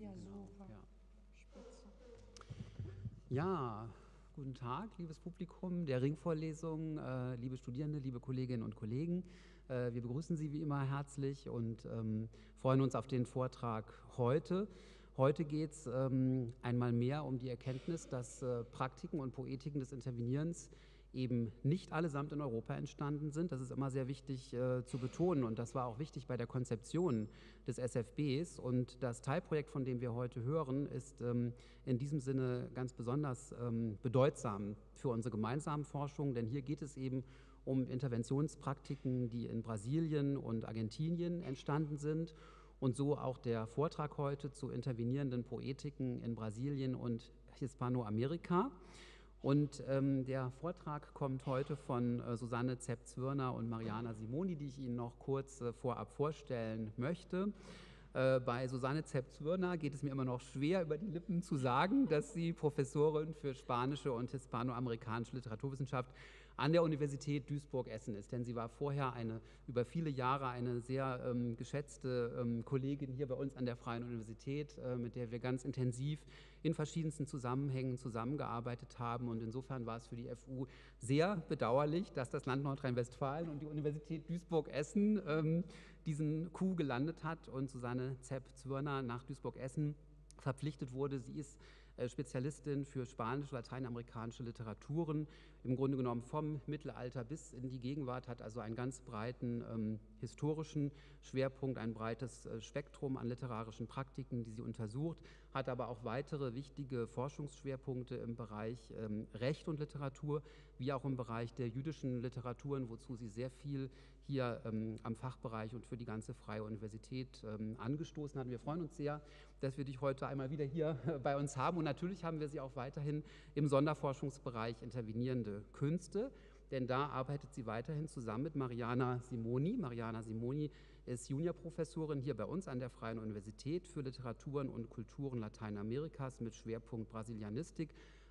Ja, super. Ja. Spitze. Ja, guten Tag, liebes Publikum der Ringvorlesung, äh, liebe Studierende, liebe Kolleginnen und Kollegen. Äh, wir begrüßen Sie wie immer herzlich und ähm, freuen uns auf den Vortrag heute. Heute geht es ähm, einmal mehr um die Erkenntnis, dass äh, Praktiken und Poetiken des Intervenierens eben nicht allesamt in Europa entstanden sind. Das ist immer sehr wichtig äh, zu betonen und das war auch wichtig bei der Konzeption des SFBs. Und das Teilprojekt, von dem wir heute hören, ist ähm, in diesem Sinne ganz besonders ähm, bedeutsam für unsere gemeinsamen Forschungen, denn hier geht es eben um Interventionspraktiken, die in Brasilien und Argentinien entstanden sind. Und so auch der Vortrag heute zu intervenierenden Poetiken in Brasilien und Hispanoamerika. Und ähm, der Vortrag kommt heute von äh, Susanne Zepp-Zwirner und Mariana Simoni, die ich Ihnen noch kurz äh, vorab vorstellen möchte. Äh, bei Susanne Zepp-Zwirner geht es mir immer noch schwer, über die Lippen zu sagen, dass sie Professorin für spanische und hispanoamerikanische Literaturwissenschaft an der Universität Duisburg-Essen ist. Denn sie war vorher eine, über viele Jahre eine sehr ähm, geschätzte ähm, Kollegin hier bei uns an der Freien Universität, äh, mit der wir ganz intensiv in verschiedensten Zusammenhängen zusammengearbeitet haben. Und insofern war es für die FU sehr bedauerlich, dass das Land Nordrhein-Westfalen und die Universität Duisburg-Essen ähm, diesen Coup gelandet hat und Susanne Zepp-Zwirner nach Duisburg-Essen verpflichtet wurde. Sie ist Spezialistin für spanische, lateinamerikanische Literaturen, im Grunde genommen vom Mittelalter bis in die Gegenwart, hat also einen ganz breiten ähm, historischen Schwerpunkt, ein breites äh, Spektrum an literarischen Praktiken, die sie untersucht, hat aber auch weitere wichtige Forschungsschwerpunkte im Bereich ähm, Recht und Literatur, wie auch im Bereich der jüdischen Literaturen, wozu sie sehr viel hier ähm, am Fachbereich und für die ganze Freie Universität ähm, angestoßen hat. Wir freuen uns sehr, dass wir dich heute einmal wieder hier bei uns haben. Und natürlich haben wir sie auch weiterhin im Sonderforschungsbereich intervenierende Künste, denn da arbeitet sie weiterhin zusammen mit Mariana Simoni. Mariana Simoni ist Juniorprofessorin hier bei uns an der Freien Universität für Literaturen und Kulturen Lateinamerikas mit Schwerpunkt Brasilianistik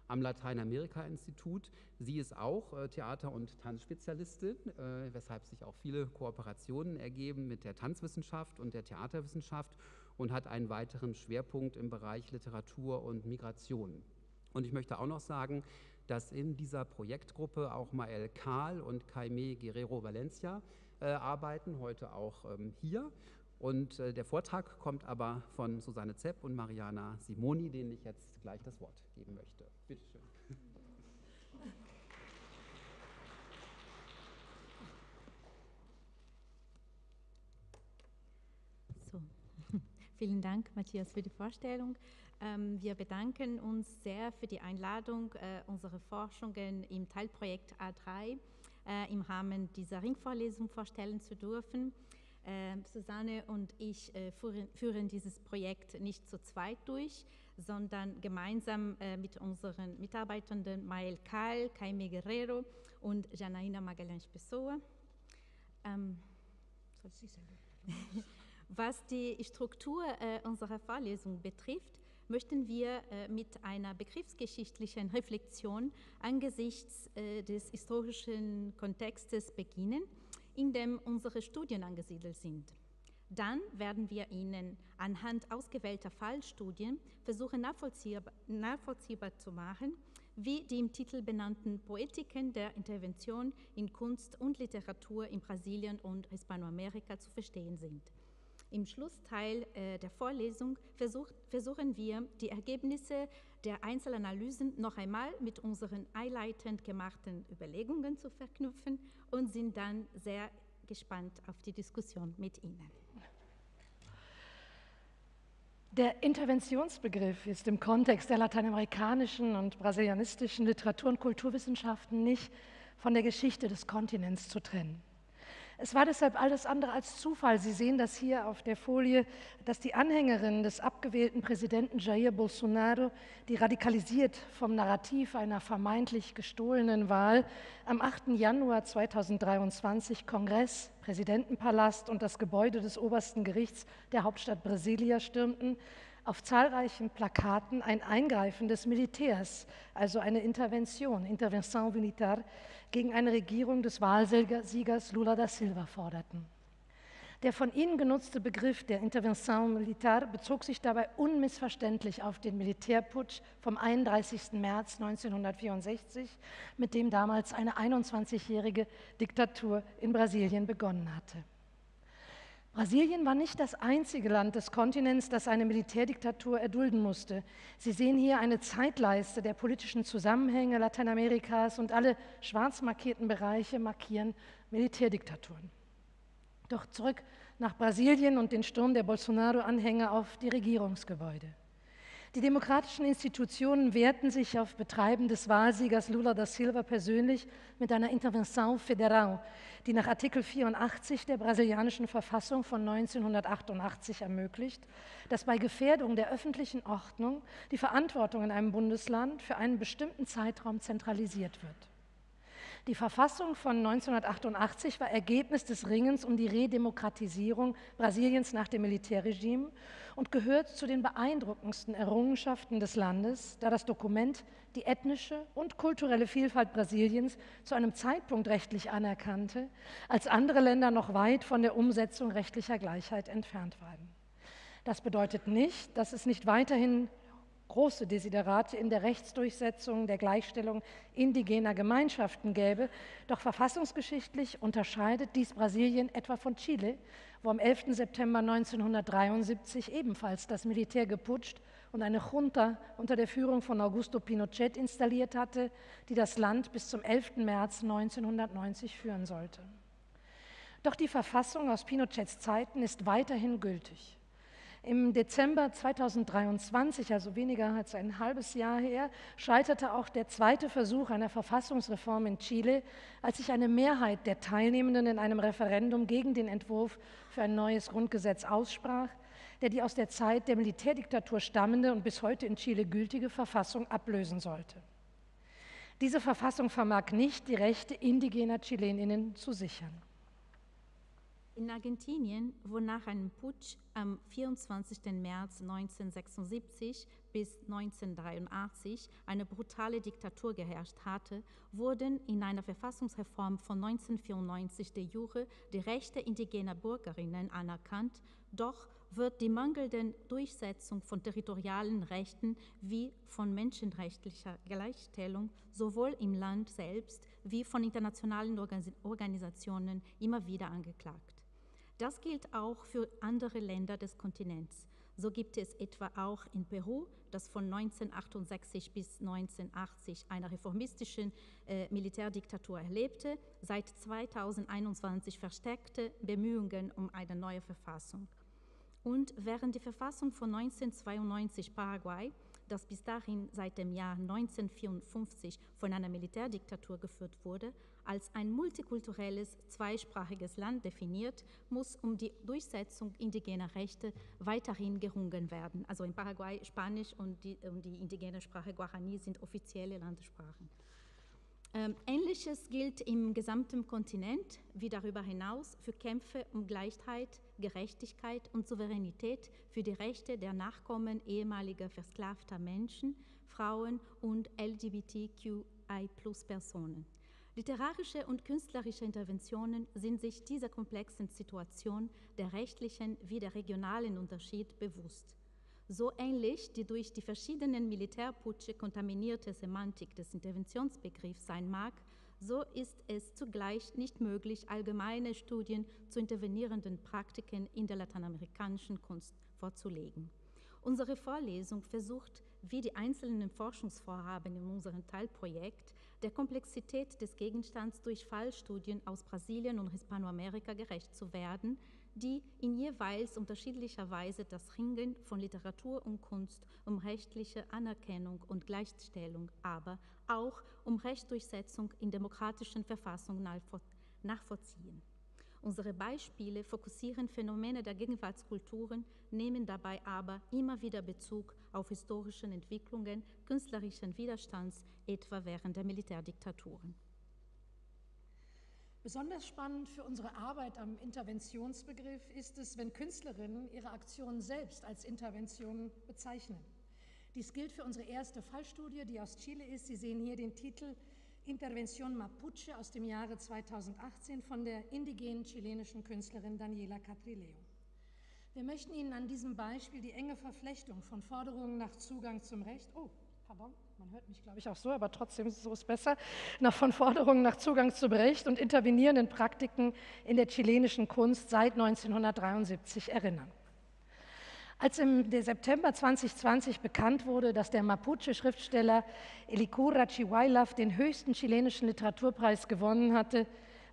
am Lateinamerika-Institut. Sie ist auch äh, Theater- und Tanzspezialistin, äh, weshalb sich auch viele Kooperationen ergeben mit der Tanzwissenschaft und der Theaterwissenschaft und hat einen weiteren Schwerpunkt im Bereich Literatur und Migration. Und ich möchte auch noch sagen, dass in dieser Projektgruppe auch Mael Kahl und Jaime Guerrero Valencia äh, arbeiten, heute auch ähm, hier. Und äh, der Vortrag kommt aber von Susanne Zepp und Mariana Simoni, denen ich jetzt gleich das Wort geben möchte. Bitte schön. So. Vielen Dank, Matthias, für die Vorstellung. Ähm, wir bedanken uns sehr für die Einladung, äh, unsere Forschungen im Teilprojekt A3 äh, im Rahmen dieser Ringvorlesung vorstellen zu dürfen. Äh, Susanne und ich führen, dieses Projekt nicht zu zweit durch, sondern gemeinsam äh, mit unseren Mitarbeitenden Mael Kahl, Jaime Guerrero und Janaína Magalhães Pessoa. Ähm, Was die Struktur äh, unserer Vorlesung betrifft, möchten wir äh, mit einer begriffsgeschichtlichen Reflexion angesichts des historischen Kontextes beginnen in dem unsere Studien angesiedelt sind. Dann werden wir Ihnen anhand ausgewählter Fallstudien versuchen nachvollziehbar, nachvollziehbar zu machen, wie die im Titel benannten Poetiken der Intervention in Kunst und Literatur in Brasilien und Hispanoamerika zu verstehen sind. Im Schlussteil äh, der Vorlesung versuch, versuchen wir, die Ergebnisse der Einzelanalysen noch einmal mit unseren einleitend gemachten Überlegungen zu verknüpfen und sind dann sehr gespannt auf die Diskussion mit Ihnen. Der Interventionsbegriff ist im Kontext der lateinamerikanischen und brasilianistischen Literatur- und Kulturwissenschaften nicht von der Geschichte des Kontinents zu trennen. Es war deshalb alles andere als Zufall. Sie sehen das hier auf der Folie, dass die Anhängerinnen des abgewählten Präsidenten Jair Bolsonaro, die radikalisiert vom Narrativ einer vermeintlich gestohlenen Wahl, am 8. Januar 2023 Kongress, Präsidentenpalast und das Gebäude des obersten Gerichts der Hauptstadt Brasilia stürmten, auf zahlreichen Plakaten ein Eingreifen des Militärs, also eine Intervention, Intervention Militar, gegen eine Regierung des Wahlsiegers Lula da Silva forderten. Der von Ihnen genutzte Begriff der Intervention Militar bezog sich dabei unmissverständlich auf den Militärputsch vom 31. März 1964, mit dem damals eine 21-jährige Diktatur in Brasilien begonnen hatte. Brasilien war nicht das einzige Land des Kontinents, das eine Militärdiktatur erdulden musste. Sie sehen hier eine Zeitleiste der politischen Zusammenhänge Lateinamerikas und alle schwarz markierten Bereiche markieren Militärdiktaturen. Doch zurück nach Brasilien und den Sturm der Bolsonaro-Anhänger auf die Regierungsgebäude. Die demokratischen Institutionen wehrten sich auf Betreiben des Wahlsiegers Lula da Silva persönlich mit einer Intervenção Federal, die nach Artikel 84 der brasilianischen Verfassung von 1988 ermöglicht, dass bei Gefährdung der öffentlichen Ordnung die Verantwortung in einem Bundesland für einen bestimmten Zeitraum zentralisiert wird. Die Verfassung von 1988 war Ergebnis des Ringens um die Redemokratisierung Brasiliens nach dem Militärregime und gehört zu den beeindruckendsten Errungenschaften des Landes, da das Dokument die ethnische und kulturelle Vielfalt Brasiliens zu einem Zeitpunkt rechtlich anerkannte, als andere Länder noch weit von der Umsetzung rechtlicher Gleichheit entfernt waren. Das bedeutet nicht, dass es nicht weiterhin große Desiderate in der Rechtsdurchsetzung der Gleichstellung indigener Gemeinschaften gäbe. Doch verfassungsgeschichtlich unterscheidet dies Brasilien etwa von Chile, wo am 11. September 1973 ebenfalls das Militär geputscht und eine Junta unter der Führung von Augusto Pinochet installiert hatte, die das Land bis zum 11. März 1990 führen sollte. Doch die Verfassung aus Pinochets Zeiten ist weiterhin gültig. Im Dezember 2023, also weniger als ein halbes Jahr her, scheiterte auch der zweite Versuch einer Verfassungsreform in Chile, als sich eine Mehrheit der Teilnehmenden in einem Referendum gegen den Entwurf für ein neues Grundgesetz aussprach, der die aus der Zeit der Militärdiktatur stammende und bis heute in Chile gültige Verfassung ablösen sollte. Diese Verfassung vermag nicht, die Rechte indigener Chileninnen zu sichern. In Argentinien, wo nach einem Putsch am 24. März 1976 bis 1983 eine brutale Diktatur geherrscht hatte, wurden in einer Verfassungsreform von 1994 de jure die Rechte indigener Bürgerinnen anerkannt, doch wird die mangelnde Durchsetzung von territorialen Rechten wie von menschenrechtlicher Gleichstellung sowohl im Land selbst wie von internationalen Organisationen immer wieder angeklagt. Das gilt auch für andere Länder des Kontinents. So gibt es etwa auch in Peru, das von 1968 bis 1980 einer reformistischen äh, Militärdiktatur erlebte, seit 2021 verstärkte Bemühungen um eine neue Verfassung. Und während die Verfassung von 1992 Paraguay das bis dahin seit dem Jahr 1954 von einer Militärdiktatur geführt wurde, als ein multikulturelles, zweisprachiges Land definiert, muss um die Durchsetzung indigener Rechte weiterhin gerungen werden. Also in Paraguay Spanisch und die, und die indigene Sprache Guarani sind offizielle Landessprachen. Ähm, Ähnliches gilt im gesamten Kontinent wie darüber hinaus für Kämpfe um Gleichheit, Gerechtigkeit und Souveränität für die Rechte der Nachkommen ehemaliger versklavter Menschen, Frauen und LGBTQI-Personen. Literarische und künstlerische Interventionen sind sich dieser komplexen Situation der rechtlichen wie der regionalen Unterschied bewusst so ähnlich die durch die verschiedenen Militärputsche kontaminierte Semantik des Interventionsbegriffs sein mag, so ist es zugleich nicht möglich, allgemeine Studien zu intervenierenden Praktiken in der lateinamerikanischen Kunst vorzulegen. Unsere Vorlesung versucht, wie die einzelnen Forschungsvorhaben in unserem Teilprojekt, der Komplexität des Gegenstands durch Fallstudien aus Brasilien und Hispanoamerika gerecht zu werden, die in jeweils unterschiedlicher Weise das Ringen von Literatur und Kunst um rechtliche Anerkennung und Gleichstellung, aber auch um Rechtsdurchsetzung in demokratischen Verfassungen nachvollziehen. Unsere Beispiele fokussieren Phänomene der Gegenwartskulturen, nehmen dabei aber immer wieder Bezug auf historische Entwicklungen künstlerischen Widerstands, etwa während der Militärdiktaturen. Besonders spannend für unsere Arbeit am Interventionsbegriff ist es, wenn Künstlerinnen ihre Aktionen selbst als Interventionen bezeichnen. Dies gilt für unsere erste Fallstudie, die aus Chile ist. Sie sehen hier den Titel Intervention Mapuche aus dem Jahre 2018 von der indigenen chilenischen Künstlerin Daniela Catrileo. Wir möchten Ihnen an diesem Beispiel die enge Verflechtung von Forderungen nach Zugang zum Recht, oh, pardon, man hört mich, glaube ich, auch so, aber trotzdem so ist es besser, nach von Forderungen nach Zugang zum Recht und intervenierenden Praktiken in der chilenischen Kunst seit 1973 erinnern. Als im September 2020 bekannt wurde, dass der Mapuche-Schriftsteller Elikura Chihuaylaf den höchsten chilenischen Literaturpreis gewonnen hatte,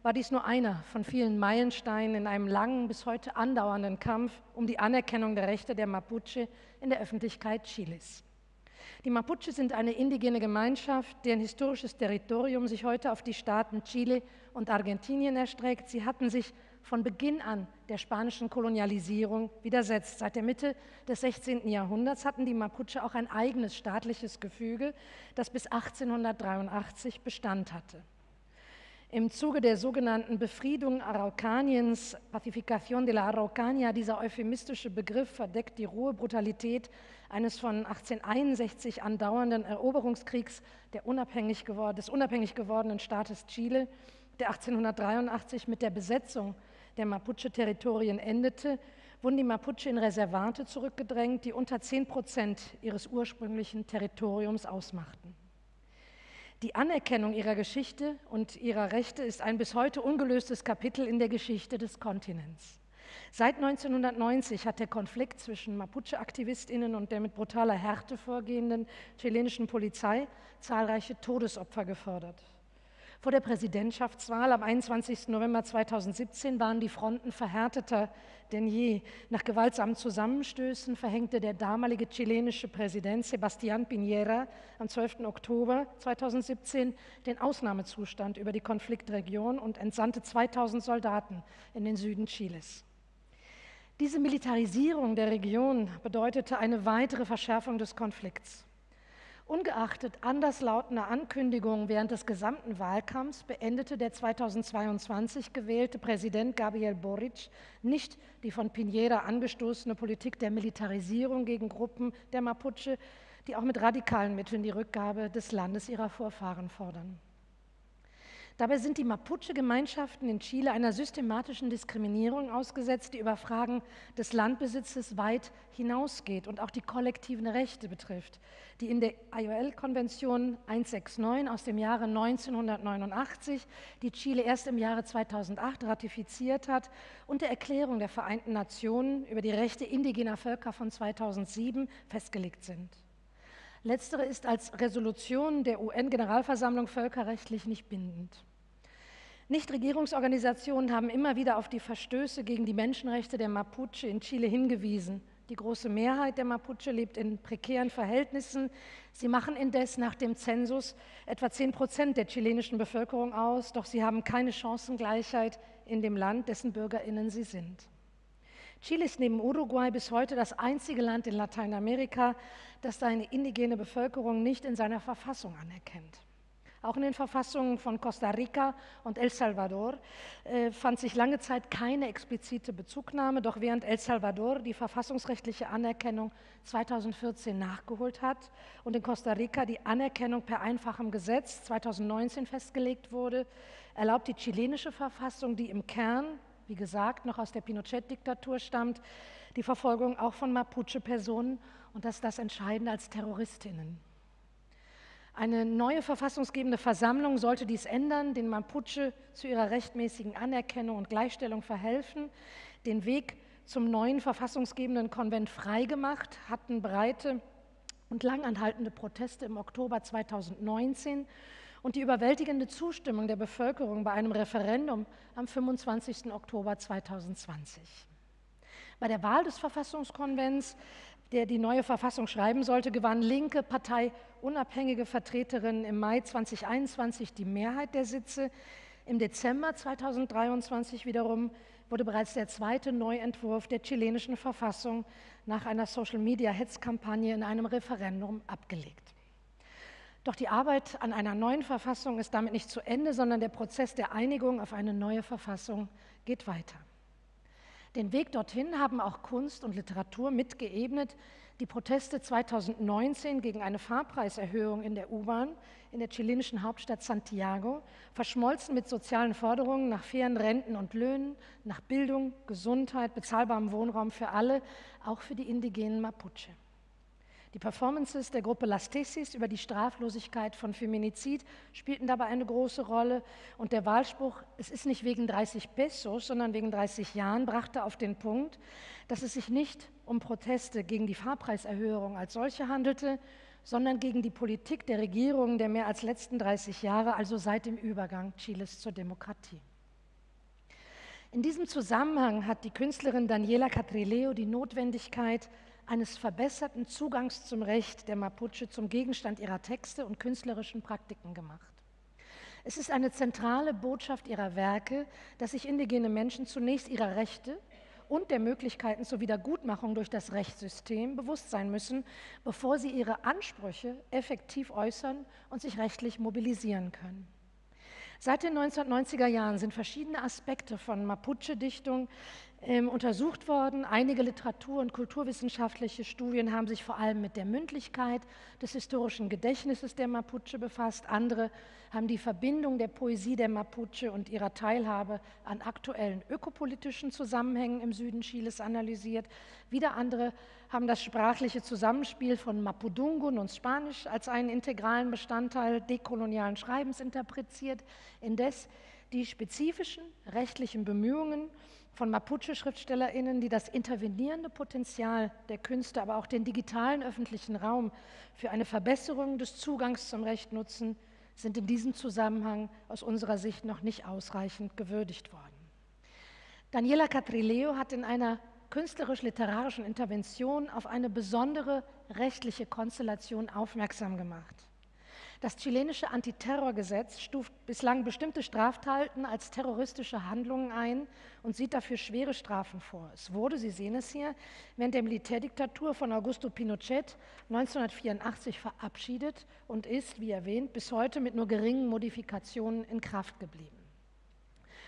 war dies nur einer von vielen Meilensteinen in einem langen, bis heute andauernden Kampf um die Anerkennung der Rechte der Mapuche in der Öffentlichkeit Chiles. Die Mapuche sind eine indigene Gemeinschaft, deren historisches Territorium sich heute auf die Staaten Chile und Argentinien erstreckt. Sie hatten sich von Beginn an der spanischen Kolonialisierung widersetzt. Seit der Mitte des 16. Jahrhunderts hatten die Mapuche auch ein eigenes staatliches Gefüge, das bis 1883 Bestand hatte. Im Zuge der sogenannten Befriedung Araucaniens, Pacificación de la Araucania, dieser euphemistische Begriff verdeckt die rohe Brutalität eines von 1861 andauernden Eroberungskriegs unabhängig des unabhängig gewordenen Staates Chile, der 1883 mit der Besetzung der Mapuche-Territorien endete, wurden die Mapuche in Reservate zurückgedrängt, die unter 10 Prozent ihres ursprünglichen Territoriums ausmachten. Die Anerkennung ihrer Geschichte und ihrer Rechte ist ein bis heute ungelöstes Kapitel in der Geschichte des Kontinents. Seit 1990 hat der Konflikt zwischen Mapuche-Aktivistinnen und der mit brutaler Härte vorgehenden chilenischen Polizei zahlreiche Todesopfer gefördert. Vor der Präsidentschaftswahl am 21. November 2017 waren die Fronten verhärteter denn je. Nach gewaltsamen Zusammenstößen verhängte der damalige chilenische Präsident Sebastián Piñera am 12. Oktober 2017 den Ausnahmezustand über die Konfliktregion und entsandte 2000 Soldaten in den Süden Chiles. Diese Militarisierung der Region bedeutete eine weitere Verschärfung des Konflikts. Ungeachtet anderslautender Ankündigungen während des gesamten Wahlkampfs beendete der 2022 gewählte Präsident Gabriel Boric nicht die von Piñera angestoßene Politik der Militarisierung gegen Gruppen der Mapuche, die auch mit radikalen Mitteln die Rückgabe des Landes ihrer Vorfahren fordern. Dabei sind die Mapuche-Gemeinschaften in Chile einer systematischen Diskriminierung ausgesetzt, die über Fragen des Landbesitzes weit hinausgeht und auch die kollektiven Rechte betrifft, die in der IOL-Konvention 169 aus dem Jahre 1989, die Chile erst im Jahre 2008 ratifiziert hat, und der Erklärung der Vereinten Nationen über die Rechte indigener Völker von 2007 festgelegt sind. Letztere ist als Resolution der UN-Generalversammlung völkerrechtlich nicht bindend. Nichtregierungsorganisationen haben immer wieder auf die Verstöße gegen die Menschenrechte der Mapuche in Chile hingewiesen. Die große Mehrheit der Mapuche lebt in prekären Verhältnissen. Sie machen indes nach dem Zensus etwa 10 Prozent der chilenischen Bevölkerung aus, doch sie haben keine Chancengleichheit in dem Land, dessen Bürgerinnen sie sind. Chile ist neben Uruguay bis heute das einzige Land in Lateinamerika, das seine indigene Bevölkerung nicht in seiner Verfassung anerkennt. Auch in den Verfassungen von Costa Rica und El Salvador äh, fand sich lange Zeit keine explizite Bezugnahme, doch während El Salvador die verfassungsrechtliche Anerkennung 2014 nachgeholt hat und in Costa Rica die Anerkennung per einfachem Gesetz 2019 festgelegt wurde, erlaubt die chilenische Verfassung, die im Kern, wie gesagt, noch aus der Pinochet-Diktatur stammt, die Verfolgung auch von Mapuche-Personen und das ist das Entscheidende als Terroristinnen. Eine neue verfassungsgebende Versammlung sollte dies ändern, den Mapuche zu ihrer rechtmäßigen Anerkennung und Gleichstellung verhelfen. Den Weg zum neuen verfassungsgebenden Konvent freigemacht hatten breite und langanhaltende Proteste im Oktober 2019 und die überwältigende Zustimmung der Bevölkerung bei einem Referendum am 25. Oktober 2020. Bei der Wahl des Verfassungskonvents der die neue Verfassung schreiben sollte, gewann linke Partei unabhängige Vertreterinnen im Mai 2021 die Mehrheit der Sitze. Im Dezember 2023 wiederum wurde bereits der zweite Neuentwurf der chilenischen Verfassung nach einer Social-Media-Hetzkampagne in einem Referendum abgelegt. Doch die Arbeit an einer neuen Verfassung ist damit nicht zu Ende, sondern der Prozess der Einigung auf eine neue Verfassung geht weiter. Den Weg dorthin haben auch Kunst und Literatur mitgeebnet. Die Proteste 2019 gegen eine Fahrpreiserhöhung in der U-Bahn in der chilenischen Hauptstadt Santiago, verschmolzen mit sozialen Forderungen nach fairen Renten und Löhnen, nach Bildung, Gesundheit, bezahlbarem Wohnraum für alle, auch für die indigenen Mapuche. Die Performances der Gruppe Las Tesis über die Straflosigkeit von Feminizid spielten dabei eine große Rolle und der Wahlspruch, es ist nicht wegen 30 Pesos, sondern wegen 30 Jahren, brachte auf den Punkt, dass es sich nicht um Proteste gegen die Fahrpreiserhöhung als solche handelte, sondern gegen die Politik der Regierungen der mehr als letzten 30 Jahre, also seit dem Übergang Chiles zur Demokratie. In diesem Zusammenhang hat die Künstlerin Daniela Catrileo die Notwendigkeit eines verbesserten Zugangs zum Recht der Mapuche zum Gegenstand ihrer Texte und künstlerischen Praktiken gemacht. Es ist eine zentrale Botschaft ihrer Werke, dass sich indigene Menschen zunächst ihrer Rechte und der Möglichkeiten zur Wiedergutmachung durch das Rechtssystem bewusst sein müssen, bevor sie ihre Ansprüche effektiv äußern und sich rechtlich mobilisieren können. Seit den 1990er Jahren sind verschiedene Aspekte von Mapuche-Dichtung ähm, untersucht worden. Einige Literatur- und kulturwissenschaftliche Studien haben sich vor allem mit der Mündlichkeit des historischen Gedächtnisses der Mapuche befasst. Andere haben die Verbindung der Poesie der Mapuche und ihrer Teilhabe an aktuellen ökopolitischen Zusammenhängen im Süden Chiles analysiert. Wieder andere haben das sprachliche Zusammenspiel von Mapudungun und Spanisch als einen integralen Bestandteil dekolonialen Schreibens interpretiert. Indes die spezifischen rechtlichen Bemühungen von Mapuche-SchriftstellerInnen, die das intervenierende Potenzial der Künste, aber auch den digitalen öffentlichen Raum für eine Verbesserung des Zugangs zum Recht nutzen, sind in diesem Zusammenhang aus unserer Sicht noch nicht ausreichend gewürdigt worden. Daniela Catrileo hat in einer künstlerisch-literarischen Intervention auf eine besondere rechtliche Konstellation aufmerksam gemacht. Das chilenische Antiterrorgesetz stuft bislang bestimmte Straftaten als terroristische Handlungen ein und sieht dafür schwere Strafen vor. Es wurde, Sie sehen es hier, während der Militärdiktatur von Augusto Pinochet 1984 verabschiedet und ist, wie erwähnt, bis heute mit nur geringen Modifikationen in Kraft geblieben.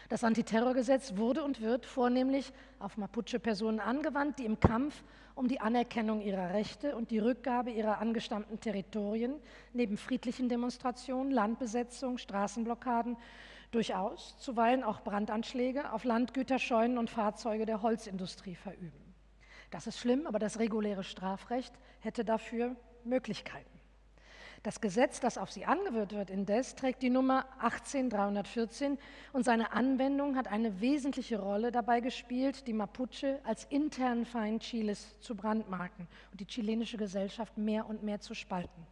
Das Antiterrorgesetz wurde und wird vornehmlich auf Mapuche-Personen angewandt, die im Kampf um die Anerkennung ihrer Rechte und die Rückgabe ihrer angestammten Territorien neben friedlichen Demonstrationen, Landbesetzung, Straßenblockaden durchaus zuweilen auch Brandanschläge auf Landgüterscheunen und Fahrzeuge der Holzindustrie verüben. Das ist schlimm, aber das reguläre Strafrecht hätte dafür Möglichkeiten. Das Gesetz, das auf sie angewendet wird, indes trägt die Nummer 18314 und seine Anwendung hat eine wesentliche Rolle dabei gespielt, die Mapuche als internen Feind Chiles zu brandmarken und die chilenische Gesellschaft mehr und mehr zu spalten.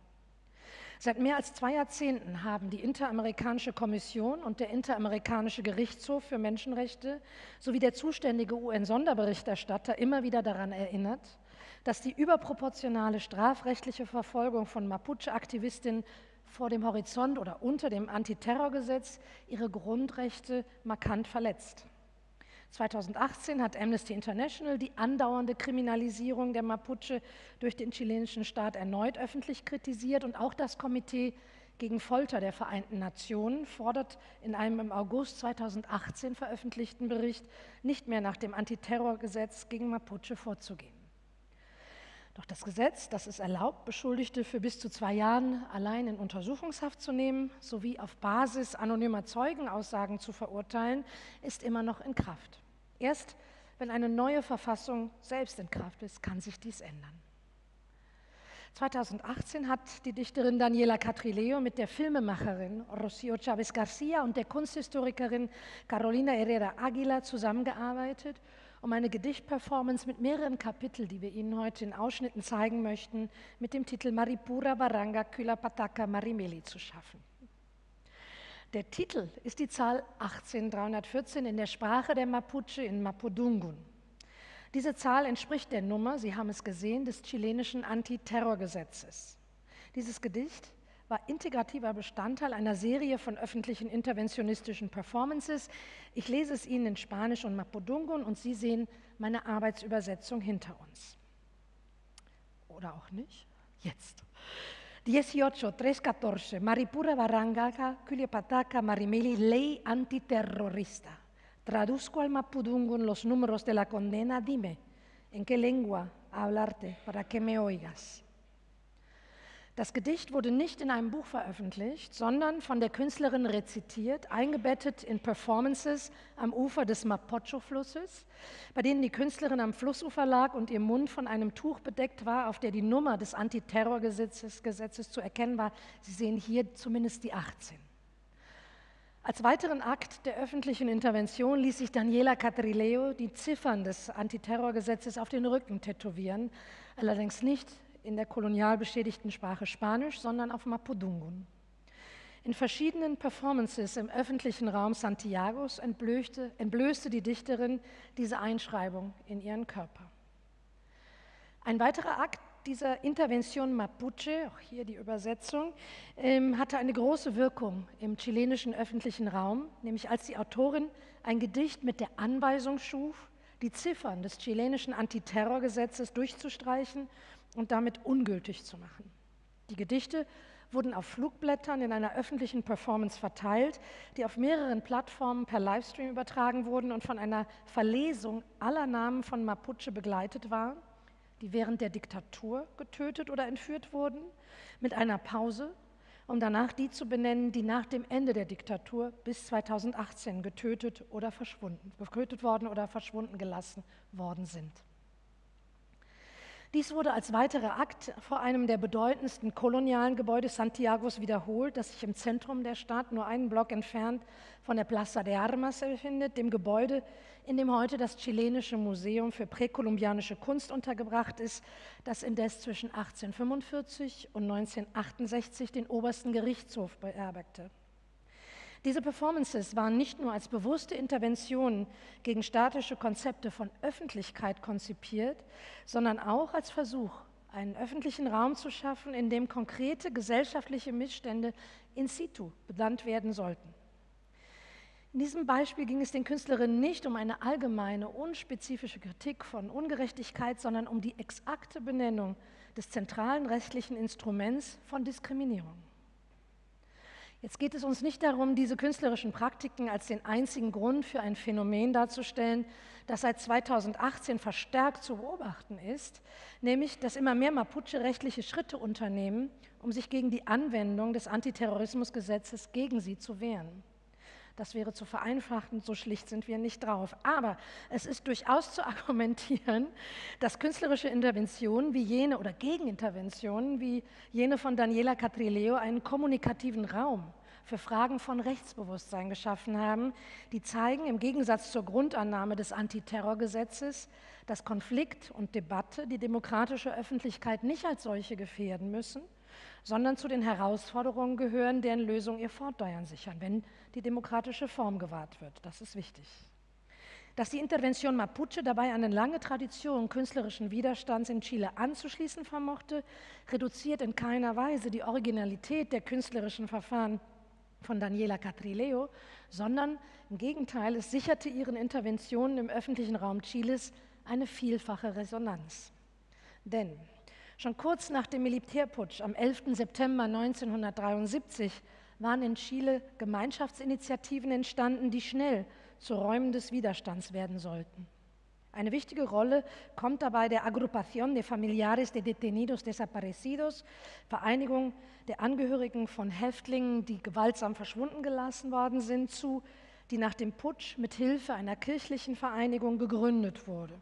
Seit mehr als zwei Jahrzehnten haben die Interamerikanische Kommission und der Interamerikanische Gerichtshof für Menschenrechte sowie der zuständige UN-Sonderberichterstatter immer wieder daran erinnert, dass die überproportionale strafrechtliche Verfolgung von Mapuche-Aktivistinnen vor dem Horizont oder unter dem Antiterrorgesetz ihre Grundrechte markant verletzt. 2018 hat Amnesty International die andauernde Kriminalisierung der Mapuche durch den chilenischen Staat erneut öffentlich kritisiert und auch das Komitee gegen Folter der Vereinten Nationen fordert in einem im August 2018 veröffentlichten Bericht nicht mehr nach dem Antiterrorgesetz gegen Mapuche vorzugehen. Doch das Gesetz, das es erlaubt, Beschuldigte für bis zu zwei Jahren allein in Untersuchungshaft zu nehmen sowie auf Basis anonymer Zeugenaussagen zu verurteilen, ist immer noch in Kraft. Erst wenn eine neue Verfassung selbst in Kraft ist, kann sich dies ändern. 2018 hat die Dichterin Daniela Catrileo mit der Filmemacherin Rocio Chavez Garcia und der Kunsthistorikerin Carolina Herrera Aguila zusammengearbeitet um eine Gedichtperformance mit mehreren Kapiteln, die wir Ihnen heute in Ausschnitten zeigen möchten, mit dem Titel Maripura Baranga Külapataka Marimeli zu schaffen. Der Titel ist die Zahl 18314 in der Sprache der Mapuche in Mapudungun. Diese Zahl entspricht der Nummer, Sie haben es gesehen, des chilenischen Antiterrorgesetzes. Dieses Gedicht war integrativer Bestandteil einer Serie von öffentlichen interventionistischen Performances. Ich lese es Ihnen in Spanisch und Mapudungun und Sie sehen meine Arbeitsübersetzung hinter uns. Oder auch nicht? Jetzt. 18, 314, Maripura Barrangaca, Culiapataca, Marimeli, Ley Antiterrorista. Traduzco al mapudungun los números de la condena, dime, ¿en qué lengua hablarte para que me oigas? Das Gedicht wurde nicht in einem Buch veröffentlicht, sondern von der Künstlerin rezitiert, eingebettet in Performances am Ufer des Mapocho-Flusses, bei denen die Künstlerin am Flussufer lag und ihr Mund von einem Tuch bedeckt war, auf der die Nummer des Antiterrorgesetzes Gesetzes zu erkennen war. Sie sehen hier zumindest die 18. Als weiteren Akt der öffentlichen Intervention ließ sich Daniela Catrileo die Ziffern des Antiterrorgesetzes auf den Rücken tätowieren, allerdings nicht in der kolonial beschädigten Sprache Spanisch, sondern auf Mapudungun. In verschiedenen Performances im öffentlichen Raum Santiagos entblößte, entblößte die Dichterin diese Einschreibung in ihren Körper. Ein weiterer Akt dieser Intervention Mapuche, auch hier die Übersetzung, ähm, hatte eine große Wirkung im chilenischen öffentlichen Raum, nämlich als die Autorin ein Gedicht mit der Anweisung schuf, die Ziffern des chilenischen Antiterrorgesetzes durchzustreichen und damit ungültig zu machen. Die Gedichte wurden auf Flugblättern in einer öffentlichen Performance verteilt, die auf mehreren Plattformen per Livestream übertragen wurden und von einer Verlesung aller Namen von Mapuche begleitet waren, die während der Diktatur getötet oder entführt wurden, mit einer Pause, um danach die zu benennen, die nach dem Ende der Diktatur bis 2018 getötet oder verschwunden, getötet worden oder verschwunden gelassen worden sind. Dies wurde als weiterer Akt vor einem der bedeutendsten kolonialen Gebäude Santiagos wiederholt, das sich im Zentrum der Stadt, nur einen Block entfernt von der Plaza de Armas befindet, dem Gebäude, in dem heute das chilenische Museum für präkolumbianische Kunst untergebracht ist, das indes zwischen 1845 und 1968 den obersten Gerichtshof beherbergte. Diese Performances waren nicht nur als bewusste Interventionen gegen statische Konzepte von Öffentlichkeit konzipiert, sondern auch als Versuch, einen öffentlichen Raum zu schaffen, in dem konkrete gesellschaftliche Missstände in situ benannt werden sollten. In diesem Beispiel ging es den Künstlerinnen nicht um eine allgemeine, unspezifische Kritik von Ungerechtigkeit, sondern um die exakte Benennung des zentralen rechtlichen Instruments von Diskriminierung. Jetzt geht es uns nicht darum, diese künstlerischen Praktiken als den einzigen Grund für ein Phänomen darzustellen, das seit 2018 verstärkt zu beobachten ist, nämlich dass immer mehr Mapuche rechtliche Schritte unternehmen, um sich gegen die Anwendung des Antiterrorismusgesetzes gegen sie zu wehren. Das wäre zu vereinfachen, so schlicht sind wir nicht drauf. Aber es ist durchaus zu argumentieren, dass künstlerische Interventionen wie jene oder Gegeninterventionen wie jene von Daniela Catrileo einen kommunikativen Raum für Fragen von Rechtsbewusstsein geschaffen haben, die zeigen, im Gegensatz zur Grundannahme des Antiterrorgesetzes, dass Konflikt und Debatte die demokratische Öffentlichkeit nicht als solche gefährden müssen, sondern zu den Herausforderungen gehören, deren Lösung ihr Fortdauern sichern, wenn die demokratische Form gewahrt wird. Das ist wichtig. Dass die Intervention Mapuche dabei eine lange Tradition künstlerischen Widerstands in Chile anzuschließen vermochte, reduziert in keiner Weise die Originalität der künstlerischen Verfahren von Daniela Catrileo, sondern im Gegenteil, es sicherte ihren Interventionen im öffentlichen Raum Chiles eine vielfache Resonanz. Denn Schon kurz nach dem Militärputsch am 11. September 1973 waren in Chile Gemeinschaftsinitiativen entstanden, die schnell zu Räumen des Widerstands werden sollten. Eine wichtige Rolle kommt dabei der Agrupación de Familiares de Detenidos Desaparecidos, Vereinigung der Angehörigen von Häftlingen, die gewaltsam verschwunden gelassen worden sind, zu, die nach dem Putsch mit Hilfe einer kirchlichen Vereinigung gegründet wurde.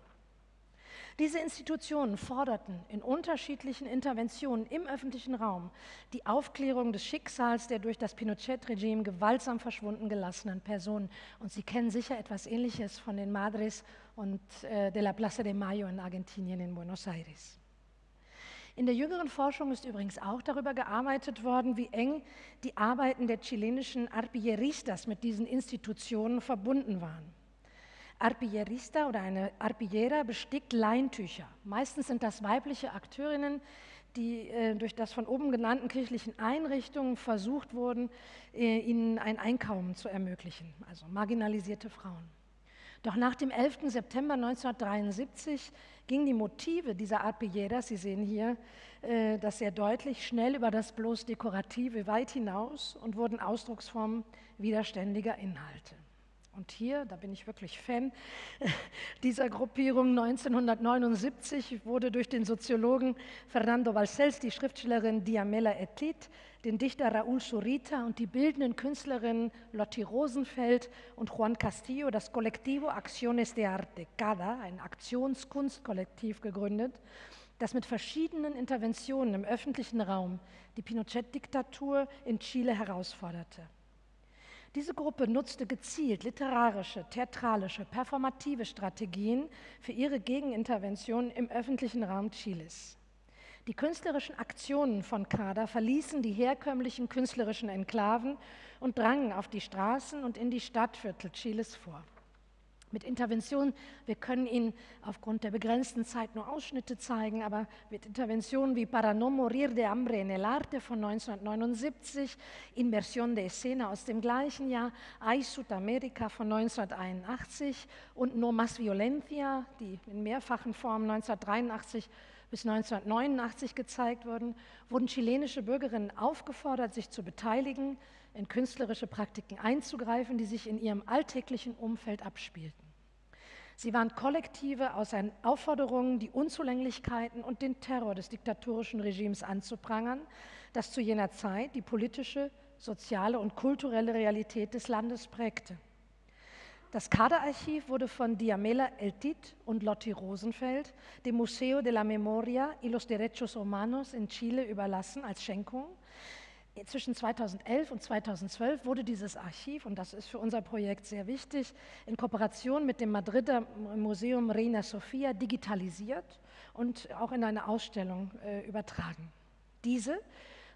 Diese Institutionen forderten in unterschiedlichen Interventionen im öffentlichen Raum die Aufklärung des Schicksals der durch das Pinochet-Regime gewaltsam verschwunden gelassenen Personen. Und Sie kennen sicher etwas Ähnliches von den Madres und äh, de la Plaza de Mayo in Argentinien, in Buenos Aires. In der jüngeren Forschung ist übrigens auch darüber gearbeitet worden, wie eng die Arbeiten der chilenischen Arpilleristas mit diesen Institutionen verbunden waren. Arpillerista oder eine Arpillera bestickt Leintücher. Meistens sind das weibliche Akteurinnen, die äh, durch das von oben genannten kirchlichen Einrichtungen versucht wurden, äh, ihnen ein Einkommen zu ermöglichen, also marginalisierte Frauen. Doch nach dem 11. September 1973 gingen die Motive dieser Arpilleras, Sie sehen hier äh, das sehr deutlich, schnell über das bloß Dekorative weit hinaus und wurden Ausdrucksformen widerständiger Inhalte. Und hier, da bin ich wirklich Fan dieser Gruppierung, 1979 wurde durch den Soziologen Fernando Balcells die Schriftstellerin Diamela Etit, den Dichter Raúl Surita und die bildenden Künstlerinnen Lotti Rosenfeld und Juan Castillo das Colectivo Acciones de Arte CADA, ein Aktionskunstkollektiv, gegründet, das mit verschiedenen Interventionen im öffentlichen Raum die Pinochet-Diktatur in Chile herausforderte. Diese Gruppe nutzte gezielt literarische, theatralische, performative Strategien für ihre Gegenintervention im öffentlichen Raum Chiles. Die künstlerischen Aktionen von Kader verließen die herkömmlichen künstlerischen Enklaven und drangen auf die Straßen und in die Stadtviertel Chiles vor mit Interventionen, wir können Ihnen aufgrund der begrenzten Zeit nur Ausschnitte zeigen, aber mit Interventionen wie Para no morir de hambre en el arte von 1979, Inmersión de Escena aus dem gleichen Jahr, Ay Sudamérica von 1981 und No más violencia, die in mehrfachen Formen 1983 bis 1989 gezeigt wurden, wurden chilenische Bürgerinnen aufgefordert, sich zu beteiligen, in künstlerische Praktiken einzugreifen, die sich in ihrem alltäglichen Umfeld abspielten. Sie waren kollektive Aufforderungen, die Unzulänglichkeiten und den Terror des diktatorischen Regimes anzuprangern, das zu jener Zeit die politische, soziale und kulturelle Realität des Landes prägte. Das Kaderarchiv wurde von Diamela Eltit und Lotti Rosenfeld dem Museo de la Memoria y los Derechos Humanos in Chile überlassen als Schenkung zwischen 2011 und 2012 wurde dieses Archiv, und das ist für unser Projekt sehr wichtig, in Kooperation mit dem Madrider Museum Reina Sofia digitalisiert und auch in eine Ausstellung äh, übertragen. Diese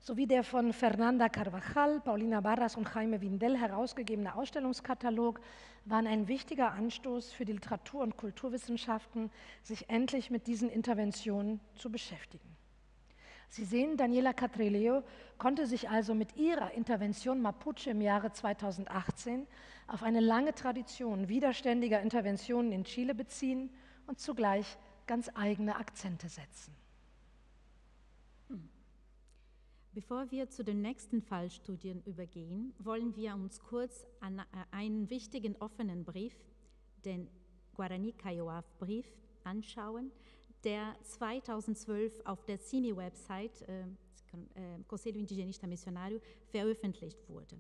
sowie der von Fernanda Carvajal, Paulina Barras und Jaime Windel herausgegebene Ausstellungskatalog waren ein wichtiger Anstoß für die Literatur- und Kulturwissenschaften, sich endlich mit diesen Interventionen zu beschäftigen. Sie sehen, Daniela Catrileo konnte sich also mit ihrer Intervention Mapuche im Jahre 2018 auf eine lange Tradition widerständiger Interventionen in Chile beziehen und zugleich ganz eigene Akzente setzen. Bevor wir zu den nächsten Fallstudien übergehen, wollen wir uns kurz an äh, einen wichtigen offenen Brief, den Guarani Kiowa-Brief, anschauen, der 2012 auf der CIMI-Website, äh, äh, Conselho Indigenista Missionário, veröffentlicht wurde.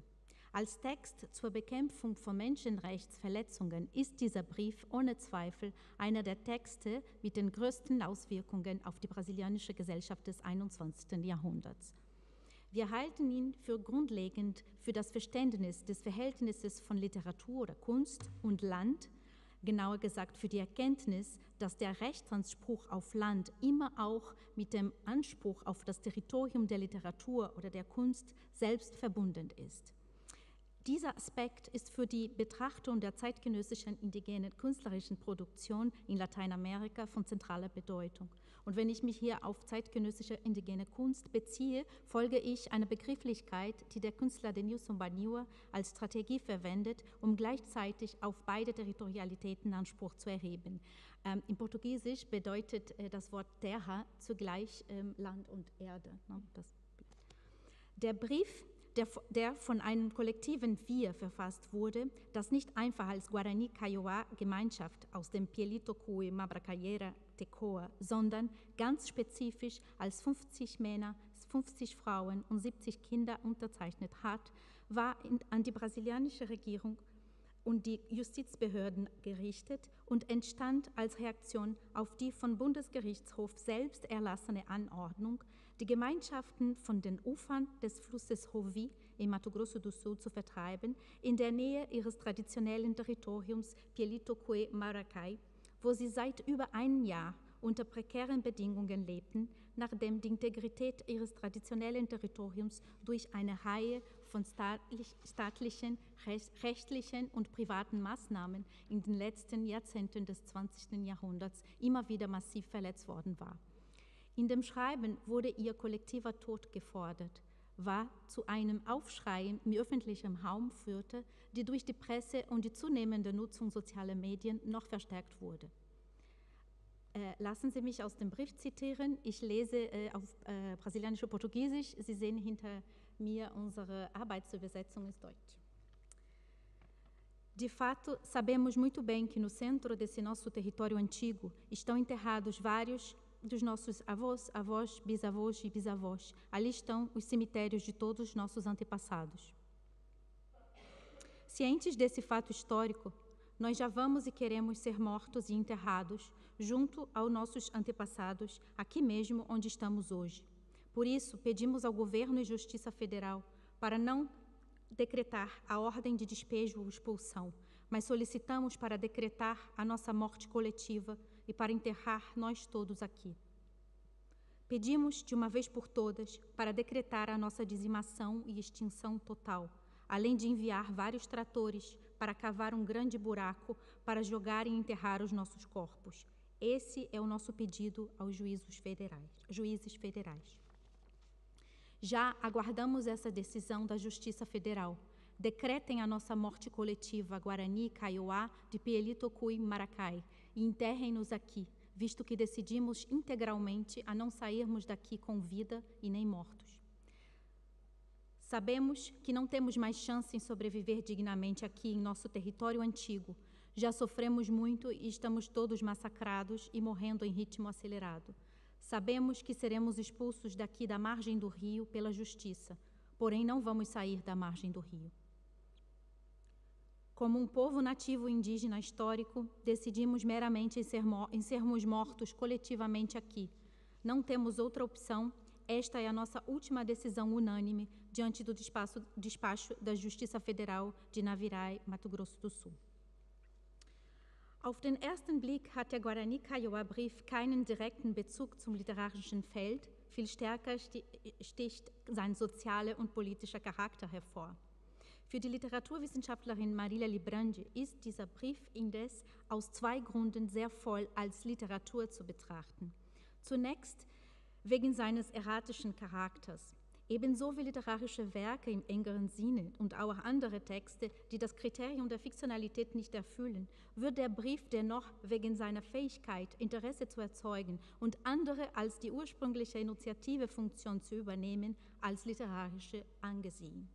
Als Text zur Bekämpfung von Menschenrechtsverletzungen ist dieser Brief ohne Zweifel einer der Texte mit den größten Auswirkungen auf die brasilianische Gesellschaft des 21. Jahrhunderts. Wir halten ihn für grundlegend für das Verständnis des Verhältnisses von Literatur oder Kunst und Land genauer gesagt für die Erkenntnis, dass der Rechtsanspruch auf Land immer auch mit dem Anspruch auf das Territorium der Literatur oder der Kunst selbst verbunden ist. Dieser Aspekt ist für die Betrachtung der zeitgenössischen indigenen künstlerischen Produktion in Lateinamerika von zentraler Bedeutung. Und wenn ich mich hier auf zeitgenössische indigene Kunst beziehe, folge ich einer Begrifflichkeit, die der Künstler Denilson Baniwa als Strategie verwendet, um gleichzeitig auf beide Territorialitäten Anspruch zu erheben. Ähm, Im Portugiesisch bedeutet äh, das Wort Terra zugleich ähm, Land und Erde. Ne? Der Brief der, von einem kollektiven Wir verfasst wurde, das nicht einfach als Guarani Kiowa Gemeinschaft aus dem Pielito Cui Mabracayera Tecoa, sondern ganz spezifisch als 50 Männer, 50 Frauen und 70 Kinder unterzeichnet hat, war in, an die brasilianische Regierung und die Justizbehörden gerichtet und entstand als Reaktion auf die vom Bundesgerichtshof selbst erlassene Anordnung, die Gemeinschaften von den Ufern des Flusses Rovi in Mato Grosso do Sul zu vertreiben, in der Nähe ihres traditionellen Territoriums Pielitoque Maracay wo sie seit über einem Jahr unter prekären Bedingungen lebten, nachdem die Integrität ihres traditionellen Territoriums durch eine Reihe von staatlichen, rechtlichen und privaten Maßnahmen in den letzten Jahrzehnten des 20. Jahrhunderts immer wieder massiv verletzt worden war. In dem Schreiben wurde ihr kollektiver Tod gefordert, war zu einem Aufschrei im öffentlichen Raum führte, die durch die Presse und die zunehmende Nutzung sozialer Medien noch verstärkt wurde. Äh, lassen Sie mich aus dem Brief zitieren. Ich lese äh, auf äh, brasilianisch und Portugiesisch. Sie sehen hinter mir, unsere Arbeitsübersetzung ist Deutsch. De fato, sabemos muito bem que no centro desse nosso território antigo estão enterrados vários dos nossos avós, avós, bisavós e bisavós. Ali estão os cemitérios de todos os nossos antepassados. Cientes desse fato histórico, nós já vamos e queremos ser mortos e enterrados junto aos nossos antepassados, aqui mesmo onde estamos hoje. Por isso, pedimos ao governo e Justiça Federal para não decretar a ordem de despejo ou expulsão, mas solicitamos para decretar a nossa morte coletiva e para enterrar nós todos aqui. Pedimos, de uma vez por todas, para decretar a nossa dizimação e extinção total, além de enviar vários tratores para cavar um grande buraco para jogar e enterrar os nossos corpos. Esse é o nosso pedido aos juízes federais. Juízes federais. Já aguardamos essa decisão da Justiça Federal. Decretem a nossa morte coletiva Guarani, Kaiowá, de Pielito Cui, Maracai, e enterrem-nos aqui, visto que decidimos integralmente a não sairmos daqui com vida e nem mortos. Sabemos que não temos mais chance em sobreviver dignamente aqui em nosso território antigo. Já sofremos muito e estamos todos massacrados e morrendo em ritmo acelerado. Sabemos que seremos expulsos daqui da margem do rio pela justiça, porém não vamos sair da margem do rio. Como um povo nativo indígena histórico, decidimos meramente em, ser em sermos mortos coletivamente aqui. Não temos outra opção. Esta é a nossa última decisão unânime diante do despacho, despacho da Justiça Federal de Navirai, Mato Grosso do Sul. Auf den ersten Blick hat der Guarani-Kiowa-Brief keinen direkten Bezug zum literarischen Feld, viel stärker sticht sein sozialer und politischer Charakter hervor. Für die Literaturwissenschaftlerin Marila Librandi ist dieser Brief indes aus zwei Gründen sehr voll als Literatur zu betrachten. Zunächst wegen seines erratischen Charakters. Ebenso wie literarische Werke im engeren Sinne und auch andere Texte, die das Kriterium der Fiktionalität nicht erfüllen, wird der Brief dennoch wegen seiner Fähigkeit, Interesse zu erzeugen und andere als die ursprüngliche initiative Funktion zu übernehmen, als literarische angesehen.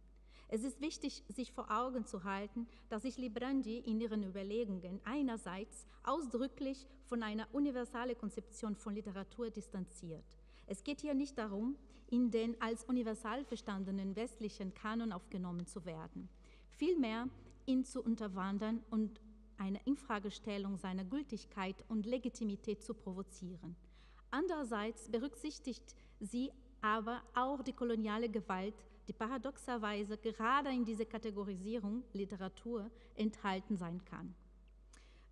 Es ist wichtig, sich vor Augen zu halten, dass sich Librandi in ihren Überlegungen einerseits ausdrücklich von einer universalen Konzeption von Literatur distanziert. Es geht hier nicht darum, in den als universal verstandenen westlichen Kanon aufgenommen zu werden, vielmehr ihn zu unterwandern und eine Infragestellung seiner Gültigkeit und Legitimität zu provozieren. Andererseits berücksichtigt sie aber auch die koloniale Gewalt die paradoxerweise gerade in dieser Kategorisierung Literatur enthalten sein kann.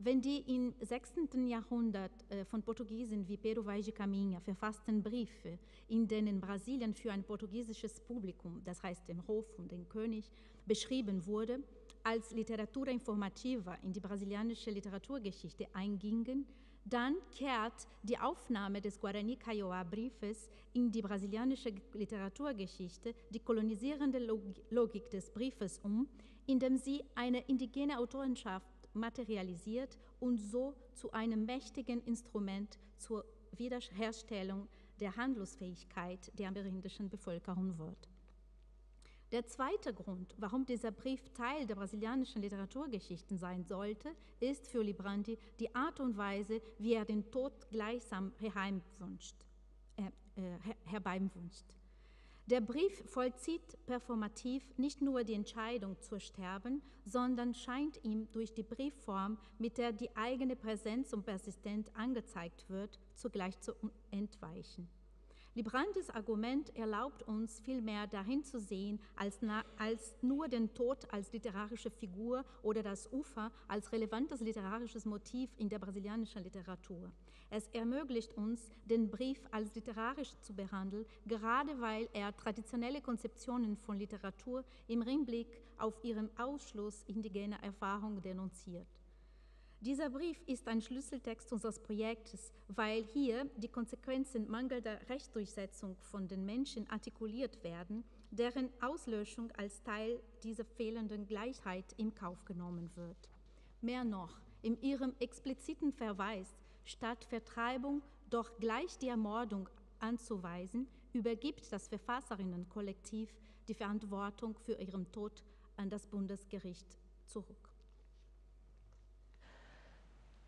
Wenn die im 16. Jahrhundert äh, von Portugiesen wie Pedro Vaz de Caminha verfassten Briefe, in denen Brasilien für ein portugiesisches Publikum, das heißt den Hof und den König, beschrieben wurde, als Literatura informativa in die brasilianische Literaturgeschichte eingingen, dann kehrt die Aufnahme des Guarani Kaiowá-Briefes in die brasilianische Literaturgeschichte die kolonisierende Logik des Briefes um, indem sie eine indigene Autorenschaft materialisiert und so zu einem mächtigen Instrument zur Wiederherstellung der Handlungsfähigkeit der amerindischen Bevölkerung wird. Der zweite Grund, warum dieser Brief Teil der brasilianischen Literaturgeschichten sein sollte, ist für Librandi die Art und Weise, wie er den Tod gleichsam herbeiwünscht. Äh, äh, herbeiwünscht. Der Brief vollzieht performativ nicht nur die Entscheidung zu sterben, sondern scheint ihm durch die Briefform, mit der die eigene Präsenz und Persistenz angezeigt wird, zugleich zu entweichen. Librandis Argument erlaubt uns vielmehr dahin zu sehen, als, als, nur den Tod als literarische Figur oder das Ufer als relevantes literarisches Motiv in der brasilianischen Literatur. Es ermöglicht uns, den Brief als literarisch zu behandeln, gerade weil er traditionelle Konzeptionen von Literatur im Hinblick auf ihren Ausschluss indigener Erfahrung denunziert. Dieser Brief ist ein Schlüsseltext unseres Projektes, weil hier die Konsequenzen mangelnder Rechtsdurchsetzung von den Menschen artikuliert werden, deren Auslöschung als Teil dieser fehlenden Gleichheit in Kauf genommen wird. Mehr noch, in ihrem expliziten Verweis, statt Vertreibung doch gleich die Ermordung anzuweisen, übergibt das Verfasserinnenkollektiv die Verantwortung für ihren Tod an das Bundesgericht zurück.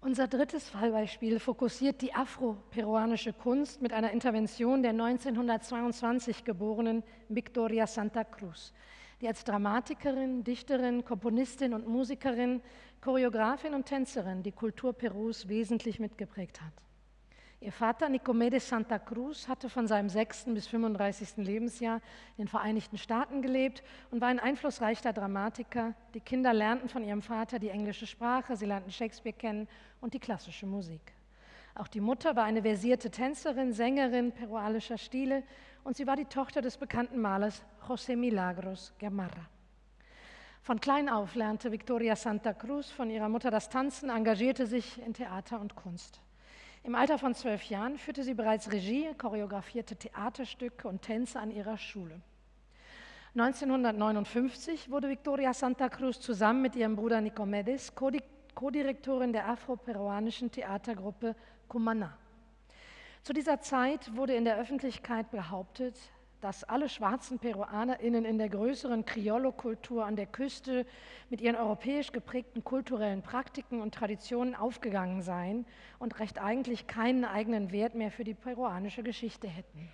Unser drittes Fallbeispiel fokussiert die afro-peruanische Kunst mit einer Intervention der 1922 geborenen Victoria Santa Cruz, die als Dramatikerin, Dichterin, Komponistin und Musikerin, Choreografin und Tänzerin die Kultur Perus wesentlich mitgeprägt hat. Ihr Vater Nicomedes Santa Cruz hatte von seinem 6. bis 35. Lebensjahr in den Vereinigten Staaten gelebt und war ein einflussreicher Dramatiker. Die Kinder lernten von ihrem Vater die englische Sprache, sie lernten Shakespeare kennen und die klassische Musik. Auch die Mutter war eine versierte Tänzerin, Sängerin peruanischer Stile und sie war die Tochter des bekannten Malers José Milagros Gamarra. Von klein auf lernte Victoria Santa Cruz von ihrer Mutter das Tanzen, engagierte sich in Theater und Kunst. Im Alter von zwölf Jahren führte sie bereits Regie, choreografierte Theaterstücke und Tänze an ihrer Schule. 1959 wurde Victoria Santa Cruz zusammen mit ihrem Bruder Nicomedes Co-Direktorin der afro-peruanischen Theatergruppe Cumaná. Zu dieser Zeit wurde in der Öffentlichkeit behauptet, dass alle schwarzen PeruanerInnen in der größeren Criollo-Kultur an der Küste mit ihren europäisch geprägten kulturellen Praktiken und Traditionen aufgegangen seien und recht eigentlich keinen eigenen Wert mehr für die peruanische Geschichte hätten.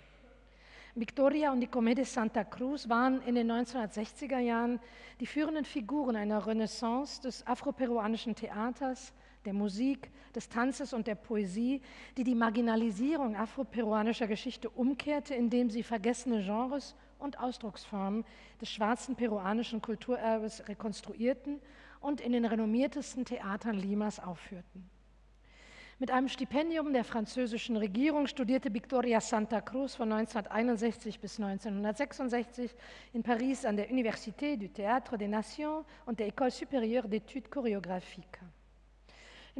Victoria und die Comede Santa Cruz waren in den 1960er Jahren die führenden Figuren einer Renaissance des afroperuanischen Theaters, der Musik, des Tanzes und der Poesie, die die Marginalisierung afroperuanischer Geschichte umkehrte, indem sie vergessene Genres und Ausdrucksformen des schwarzen peruanischen Kulturerbes rekonstruierten und in den renommiertesten Theatern Limas aufführten. Mit einem Stipendium der französischen Regierung studierte Victoria Santa Cruz von 1961 bis 1966 in Paris an der Université du Théâtre des Nations und der École supérieure d'études chorégraphiques.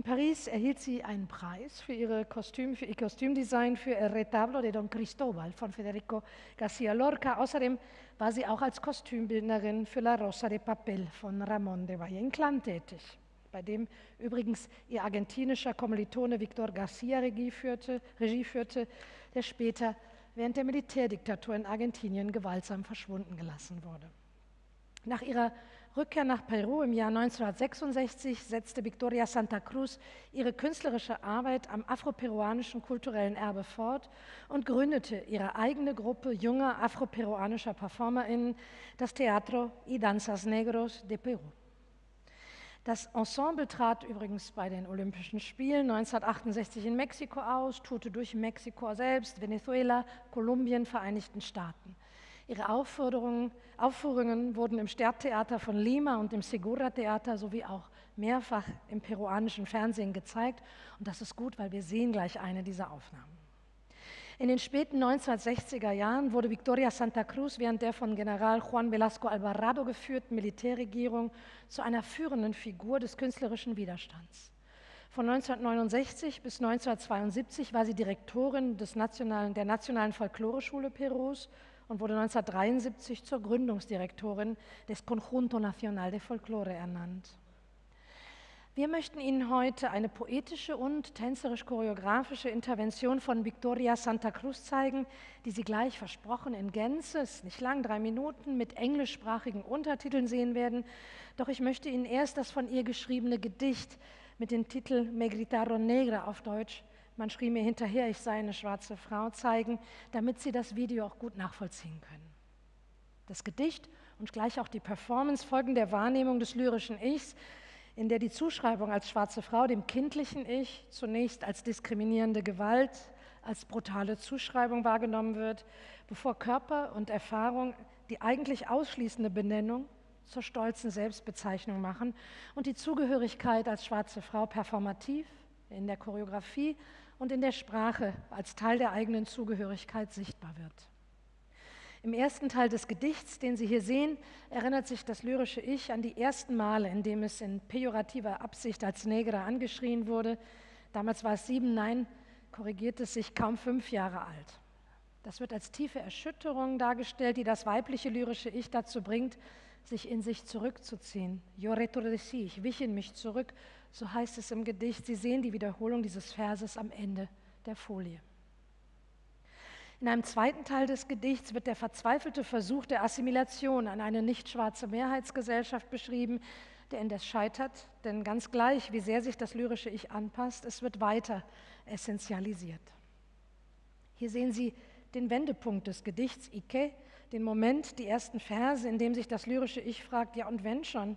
In Paris erhielt sie einen Preis für, ihre Kostüm, für ihr Kostümdesign für El Retablo de Don Cristobal von Federico García Lorca. Außerdem war sie auch als Kostümbildnerin für La Rosa de Papel von Ramón de Valle Inclán tätig, bei dem übrigens ihr argentinischer Kommilitone Victor García Regie führte, Regie führte, der später während der Militärdiktatur in Argentinien gewaltsam verschwunden gelassen wurde. Nach ihrer Rückkehr nach Peru im Jahr 1966 setzte Victoria Santa Cruz ihre künstlerische Arbeit am afroperuanischen kulturellen Erbe fort und gründete ihre eigene Gruppe junger afroperuanischer PerformerInnen, das Teatro y Danzas Negros de Peru. Das Ensemble trat übrigens bei den Olympischen Spielen 1968 in Mexiko aus, tourte durch Mexiko selbst, Venezuela, Kolumbien, Vereinigten Staaten. Ihre Aufführungen, Aufführungen wurden im Stadttheater von Lima und im Segura-Theater sowie auch mehrfach im peruanischen Fernsehen gezeigt. Und das ist gut, weil wir sehen gleich eine dieser Aufnahmen. In den späten 1960er Jahren wurde Victoria Santa Cruz während der von General Juan Velasco Alvarado geführten Militärregierung zu einer führenden Figur des künstlerischen Widerstands. Von 1969 bis 1972 war sie Direktorin des nationalen, der Nationalen Folkloreschule Perus und wurde 1973 zur Gründungsdirektorin des Conjunto Nacional de Folklore ernannt. Wir möchten Ihnen heute eine poetische und tänzerisch-choreografische Intervention von Victoria Santa Cruz zeigen, die Sie gleich versprochen in Gänze, ist nicht lang, drei Minuten, mit englischsprachigen Untertiteln sehen werden. Doch ich möchte Ihnen erst das von ihr geschriebene Gedicht mit dem Titel Me gritaron negra auf Deutsch man schrie mir hinterher, ich sei eine schwarze Frau, zeigen, damit sie das Video auch gut nachvollziehen können. Das Gedicht und gleich auch die Performance folgen der Wahrnehmung des lyrischen Ichs, in der die Zuschreibung als schwarze Frau dem kindlichen Ich zunächst als diskriminierende Gewalt, als brutale Zuschreibung wahrgenommen wird, bevor Körper und Erfahrung die eigentlich ausschließende Benennung zur stolzen Selbstbezeichnung machen und die Zugehörigkeit als schwarze Frau performativ in der Choreografie und in der Sprache als Teil der eigenen Zugehörigkeit sichtbar wird. Im ersten Teil des Gedichts, den Sie hier sehen, erinnert sich das lyrische Ich an die ersten Male, in dem es in pejorativer Absicht als Negra angeschrien wurde. Damals war es sieben, nein, korrigiert es sich kaum fünf Jahre alt. Das wird als tiefe Erschütterung dargestellt, die das weibliche lyrische Ich dazu bringt, sich in sich zurückzuziehen. Ich wich in mich zurück so heißt es im Gedicht. Sie sehen die Wiederholung dieses Verses am Ende der Folie. In einem zweiten Teil des Gedichts wird der verzweifelte Versuch der Assimilation an eine nicht schwarze Mehrheitsgesellschaft beschrieben, der indes scheitert, denn ganz gleich, wie sehr sich das lyrische Ich anpasst, es wird weiter essentialisiert. Hier sehen Sie den Wendepunkt des Gedichts Ike, den Moment, die ersten Verse, in dem sich das lyrische Ich fragt, ja und wenn schon,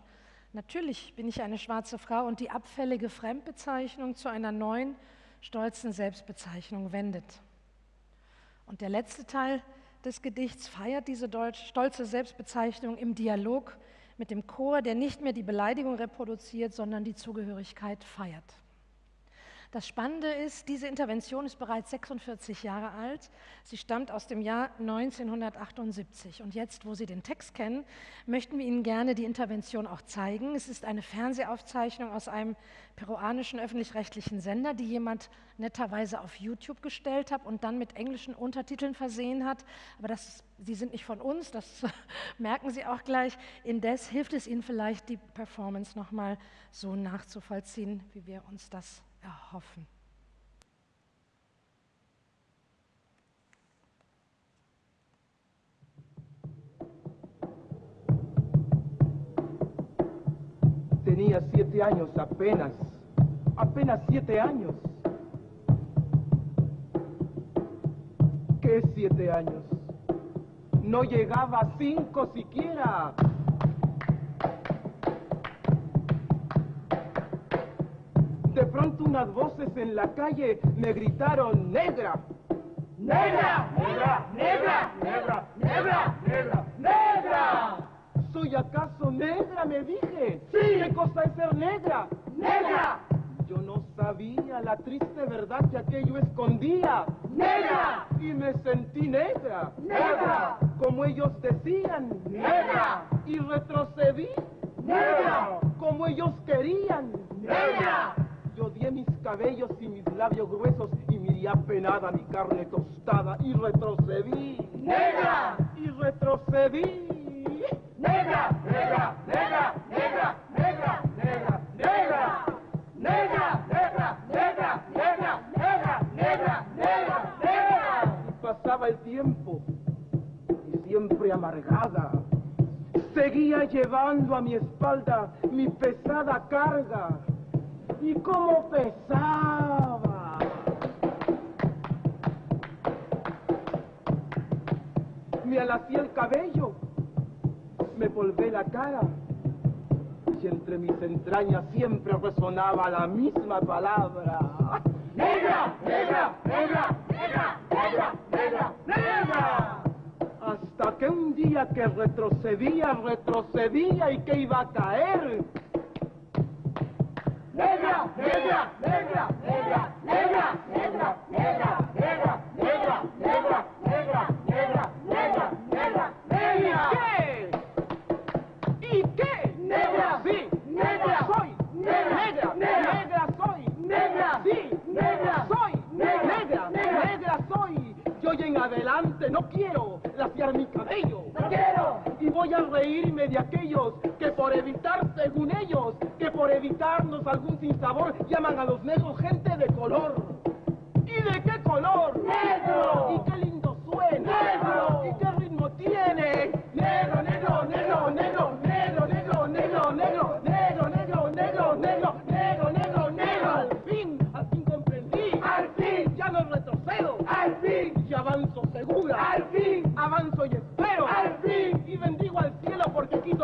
natürlich bin ich eine schwarze Frau und die abfällige Fremdbezeichnung zu einer neuen, stolzen Selbstbezeichnung wendet. Und der letzte Teil des Gedichts feiert diese stolze Selbstbezeichnung im Dialog mit dem Chor, der nicht mehr die Beleidigung reproduziert, sondern die Zugehörigkeit feiert. Das Spannende ist, diese Intervention ist bereits 46 Jahre alt. Sie stammt aus dem Jahr 1978. Und jetzt, wo Sie den Text kennen, möchten wir Ihnen gerne die Intervention auch zeigen. Es ist eine Fernsehaufzeichnung aus einem peruanischen öffentlich-rechtlichen Sender, die jemand netterweise auf YouTube gestellt hat und dann mit englischen Untertiteln versehen hat. Aber das, sie sind nicht von uns, das merken Sie auch gleich. Indes hilft es Ihnen vielleicht, die Performance nochmal so nachzuvollziehen, wie wir uns das Tenía siete años apenas, apenas siete años. ¿Qué siete años? No llegaba a cinco siquiera. De pronto unas voces en la calle me gritaron, negra. ¡Negra! ¡Negra! ¡Negra! ¡Negra! ¡Negra! ¡Negra! ¡Negra! ¿Soy acaso negra? Me dije. Sí. ¿Qué cosa es ser negra? ¡Negra! Yo no sabía la triste verdad que aquello escondía. ¡Negra! Y me sentí negra. ¡Negra! Como ellos decían. ¡Negra! Y retrocedí. ¡Negra! Como ellos querían. ¡Negra! Mis cabellos y mis labios gruesos y miré apenada mi carne tostada y retrocedí. ¡Negra! Y retrocedí. ¡Negra! ¡Negra! ¡Negra! ¡Negra! ¡Negra! ¡Negra! ¡Negra! ¡Negra! ¡Negra! ¡Negra! ¡Negra! ¡Negra! ¡Negra! ¡Negra! ¡Negra! Y pasaba el tiempo y siempre amargada. Seguía llevando a mi espalda mi pesada carga y cómo pesaba. Me alací el cabello, me volvé la cara y entre mis entrañas siempre resonaba la misma palabra. ¡Negra! ¡Negra! ¡Negra! ¡Negra! ¡Negra! ¡Negra! ¡Negra! Hasta que un día que retrocedía, retrocedía y que iba a caer, negra, negra, negra, negra, negra, negra, negra, negra, negra, negra, adelante no quiero laciar mi cabello. No quiero. Y voy a reírme de aquellos que por evitar, según ellos, que por evitarnos algún sinsabor llaman a los negros gente de color.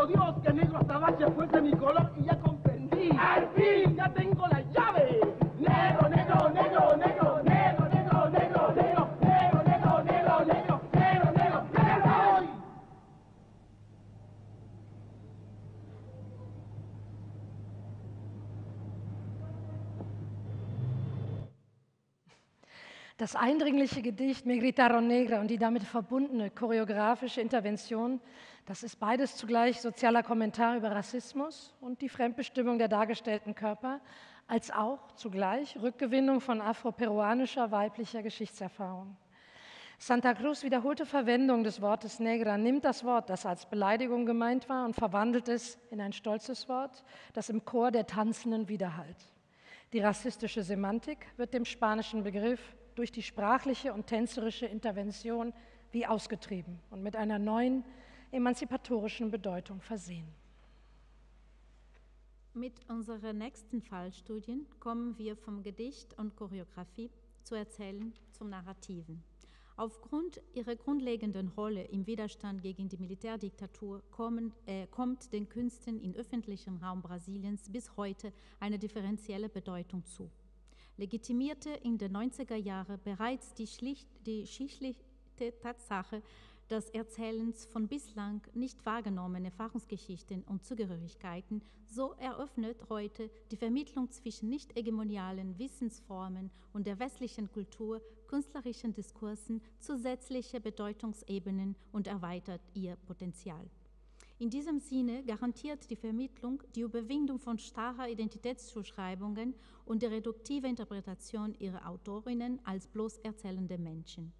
Dios que negro azabache fuese mi color y ya comprendí. Al fin, ya tengo la llave. Negro, negro, negro, negro. Das eindringliche Gedicht Me gritaron negra und die damit verbundene choreografische Intervention, das ist beides zugleich sozialer Kommentar über Rassismus und die Fremdbestimmung der dargestellten Körper, als auch zugleich Rückgewinnung von afroperuanischer weiblicher Geschichtserfahrung. Santa Cruz wiederholte Verwendung des Wortes negra nimmt das Wort, das als Beleidigung gemeint war, und verwandelt es in ein stolzes Wort, das im Chor der Tanzenden widerhallt. Die rassistische Semantik wird dem spanischen Begriff durch die sprachliche und tänzerische Intervention wie ausgetrieben und mit einer neuen emanzipatorischen Bedeutung versehen. Mit unseren nächsten Fallstudien kommen wir vom Gedicht und Choreografie zu Erzählen zum Narrativen. Aufgrund ihrer grundlegenden Rolle im Widerstand gegen die Militärdiktatur kommen, äh, kommt den Künsten im öffentlichen Raum Brasiliens bis heute eine differenzielle Bedeutung zu. Legitimierte in den 90er Jahren bereits die, schlicht, die schlichte Tatsache, des Erzählens von bislang nicht wahrgenommenen Erfahrungsgeschichten und Zugehörigkeiten, so eröffnet heute die Vermittlung zwischen nicht hegemonialen Wissensformen und der westlichen Kultur künstlerischen Diskursen zusätzliche Bedeutungsebenen und erweitert ihr Potenzial. In diesem Sinne garantiert die Vermittlung die Überwindung von starrer Identitätszuschreibungen und die reduktive Interpretation ihrer Autorinnen als bloß erzählende Menschen.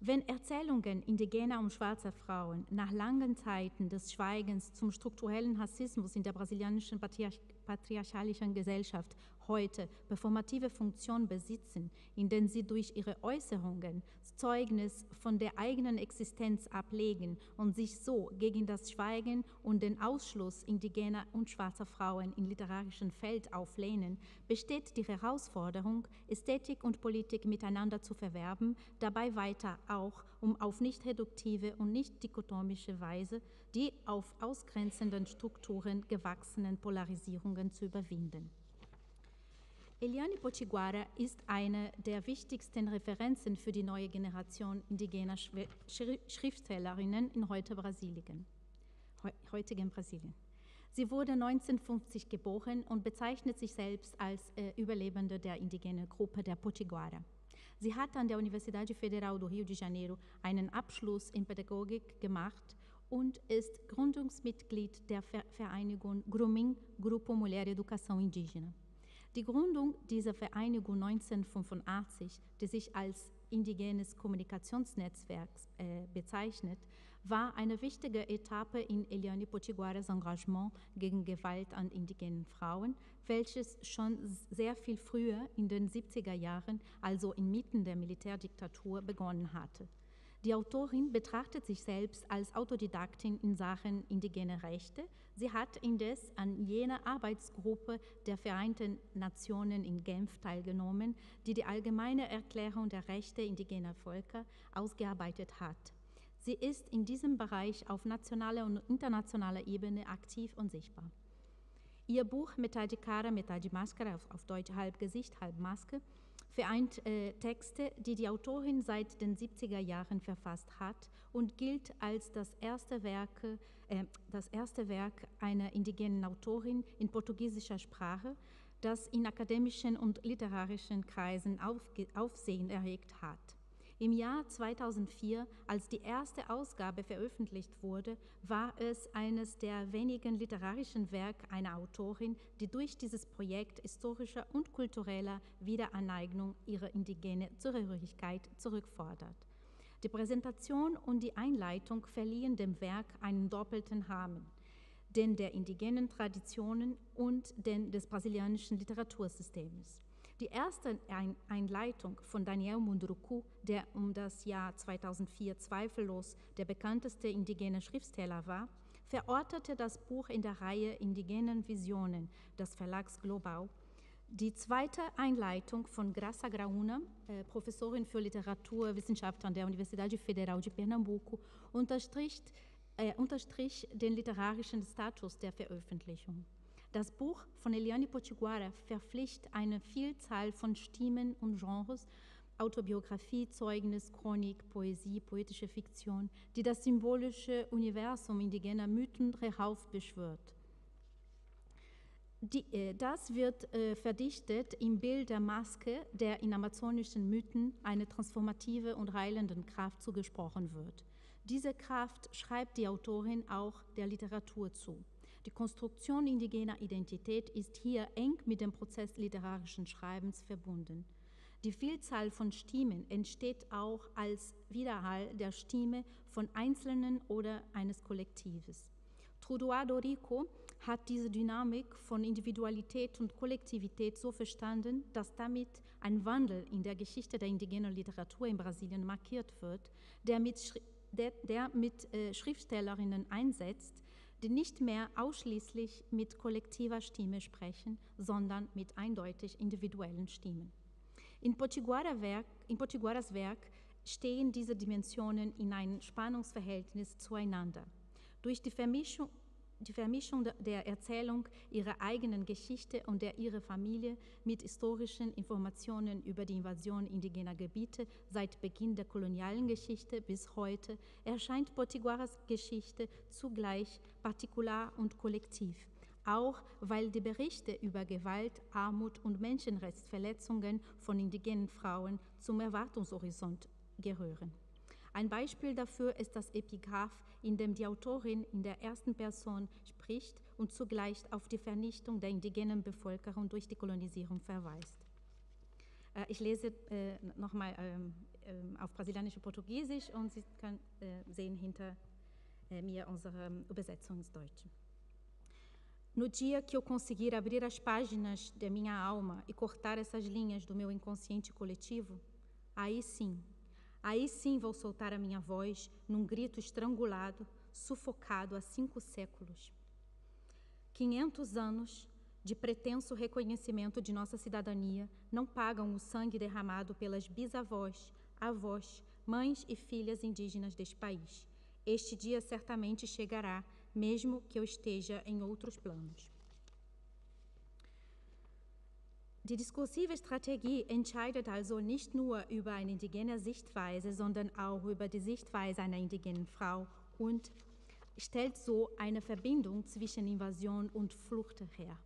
Wenn Erzählungen indigener und schwarzer Frauen nach langen Zeiten des Schweigens zum strukturellen Rassismus in der brasilianischen patriarch patriarchalischen Gesellschaft heute performative Funktion besitzen, indem sie durch ihre Äußerungen Zeugnis von der eigenen Existenz ablegen und sich so gegen das Schweigen und den Ausschluss indigener und schwarzer Frauen im literarischen Feld auflehnen, besteht die Herausforderung, Ästhetik und Politik miteinander zu verwerben, dabei weiter auch um auf nicht reduktive und nicht dichotomische Weise die auf ausgrenzenden Strukturen gewachsenen Polarisierungen zu überwinden. Eliane Potiguara ist eine der wichtigsten Referenzen für die neue Generation indigener Schriftstellerinnen in heute Brasilien, heutigen Brasilien. Sie wurde 1950 geboren und bezeichnet sich selbst als äh, Überlebende der indigenen Gruppe der Potiguara. Sie hat an der Universidade Federal do Rio de Janeiro einen Abschluss in Pädagogik gemacht und ist Gründungsmitglied der Vereinigung Grumim Grupo Mulher Educação Indígena. Die Gründung dieser Vereinigung 1985, die sich als indigenes Kommunikationsnetzwerk äh, bezeichnet, war eine wichtige Etappe in Eliane Potiguaras Engagement gegen Gewalt an indigenen Frauen, welches schon sehr viel früher in den 70er Jahren, also inmitten der Militärdiktatur, begonnen hatte. Die Autorin betrachtet sich selbst als Autodidaktin in Sachen indigene Rechte. Sie hat indes an jener Arbeitsgruppe der Vereinten Nationen in Genf teilgenommen, die die allgemeine Erklärung der Rechte indigener Völker ausgearbeitet hat. Sie ist in diesem Bereich auf nationaler und internationaler Ebene aktiv und sichtbar. Ihr Buch Metade Cara, Metade Máscara, auf, Deutsch halb Gesicht, halb Maske, vereint äh, Texte, die die Autorin seit den 70er Jahren verfasst hat und gilt als das erste Werk, äh, das erste Werk einer indigenen Autorin in portugiesischer Sprache, das in akademischen und literarischen Kreisen Aufsehen erregt hat. Im Jahr 2004, als die erste Ausgabe veröffentlicht wurde, war es eines der wenigen literarischen Werke einer Autorin, die durch dieses Projekt historischer und kultureller Wiederaneignung ihrer indigenen Zugehörigkeit zurückfordert. Die Präsentation und die Einleitung verliehen dem Werk einen doppelten Rahmen, den der indigenen Traditionen und den des brasilianischen Literatursystems. Die erste Einleitung von Daniel Munduruku, der um das Jahr 2004 zweifellos der bekannteste indigene Schriftsteller war, verortete das Buch in der Reihe Indigenen Visionen des Verlags Global. Die zweite Einleitung von Graça Grauna, äh, Professorin für Literaturwissenschaft an der Universidade Federal de Pernambuco, unterstrich, äh, unterstrich den literarischen Status der Veröffentlichung. Das Buch von Eliane Potiguara verpflichtet eine Vielzahl von Stimmen und Genres, Autobiografie, Zeugnis, Chronik, Poesie, poetische Fiktion, die das symbolische Universum indigener Mythen heraufbeschwört. Die, äh, das wird äh, verdichtet im Bild der Maske, der in amazonischen Mythen eine transformative und heilende Kraft zugesprochen wird. Diese Kraft schreibt die Autorin auch der Literatur zu. Die Konstruktion indigener Identität ist hier eng mit dem Prozess literarischen Schreibens verbunden. Die Vielzahl von Stimmen entsteht auch als Widerhall der Stimme von Einzelnen oder eines Kollektives. Trudeau Rico hat diese Dynamik von Individualität und Kollektivität so verstanden, dass damit ein Wandel in der Geschichte der indigenen Literatur in Brasilien markiert wird, der mit, der, der mit äh, Schriftstellerinnen einsetzt, die nicht mehr ausschließlich mit kollektiver Stimme sprechen, sondern mit eindeutig individuellen Stimmen. In, Potiguara Werk, in Potiguaras Werk stehen diese Dimensionen in einem Spannungsverhältnis zueinander. Durch die Vermischung, die Vermischung der Erzählung ihrer eigenen Geschichte und der ihrer Familie mit historischen Informationen über die Invasion indigener Gebiete seit Beginn der kolonialen Geschichte bis heute erscheint Potiguaras Geschichte zugleich partikular und kollektiv auch weil die Berichte über Gewalt, Armut und Menschenrechtsverletzungen von indigenen Frauen zum Erwartungshorizont gehören. Ein Beispiel dafür ist das Epigraph, in dem die Autorin in der ersten Person spricht und zugleich auf die Vernichtung der indigenen Bevölkerung durch die Kolonisierung verweist. Äh, ich lese äh, nochmal ähm, ähm, auf brasilianisch und Portugiesisch und Sie können äh, sehen hinter mir unsere Übersetzung ins Deutsche. No dia que eu conseguir abrir as páginas da minha alma e cortar essas linhas do meu inconsciente coletivo, aí sim, aí sim vou soltar a minha voz num grito estrangulado, sufocado há cinco séculos. Quinhentos anos de pretenso reconhecimento de nossa cidadania não pagam o sangue derramado pelas bisavós, avós, mães e filhas indígenas deste país. Este dia certamente chegará mesmo que eu esteja em outros planos. Die diskursive Strategie entscheidet also nicht nur über eine indigene Sichtweise, sondern auch über die Sichtweise einer indigenen Frau und stellt so eine Verbindung zwischen Invasion und Flucht her.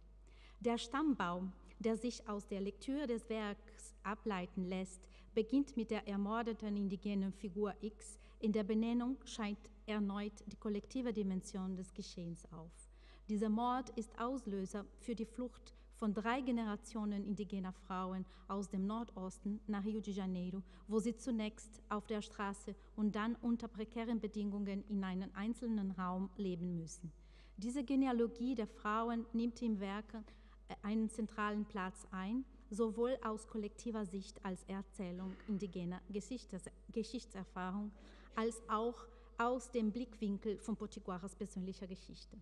Der Stammbaum, der sich aus der Lektüre des Werks ableiten lässt, beginnt mit der ermordeten indigenen Figur X. In der Benennung scheint erneut die kollektive Dimension des Geschehens auf. Dieser Mord ist Auslöser für die Flucht von drei Generationen indigener Frauen aus dem Nordosten nach Rio de Janeiro, wo sie zunächst auf der Straße und dann unter prekären Bedingungen in einem einzelnen Raum leben müssen. Diese Genealogie der Frauen nimmt im Werk äh, einen zentralen Platz ein, sowohl aus kollektiver Sicht als Erzählung indigener Geschichtserfahrung, als auch aus dem Blickwinkel von Potiguaras persönlicher Geschichte.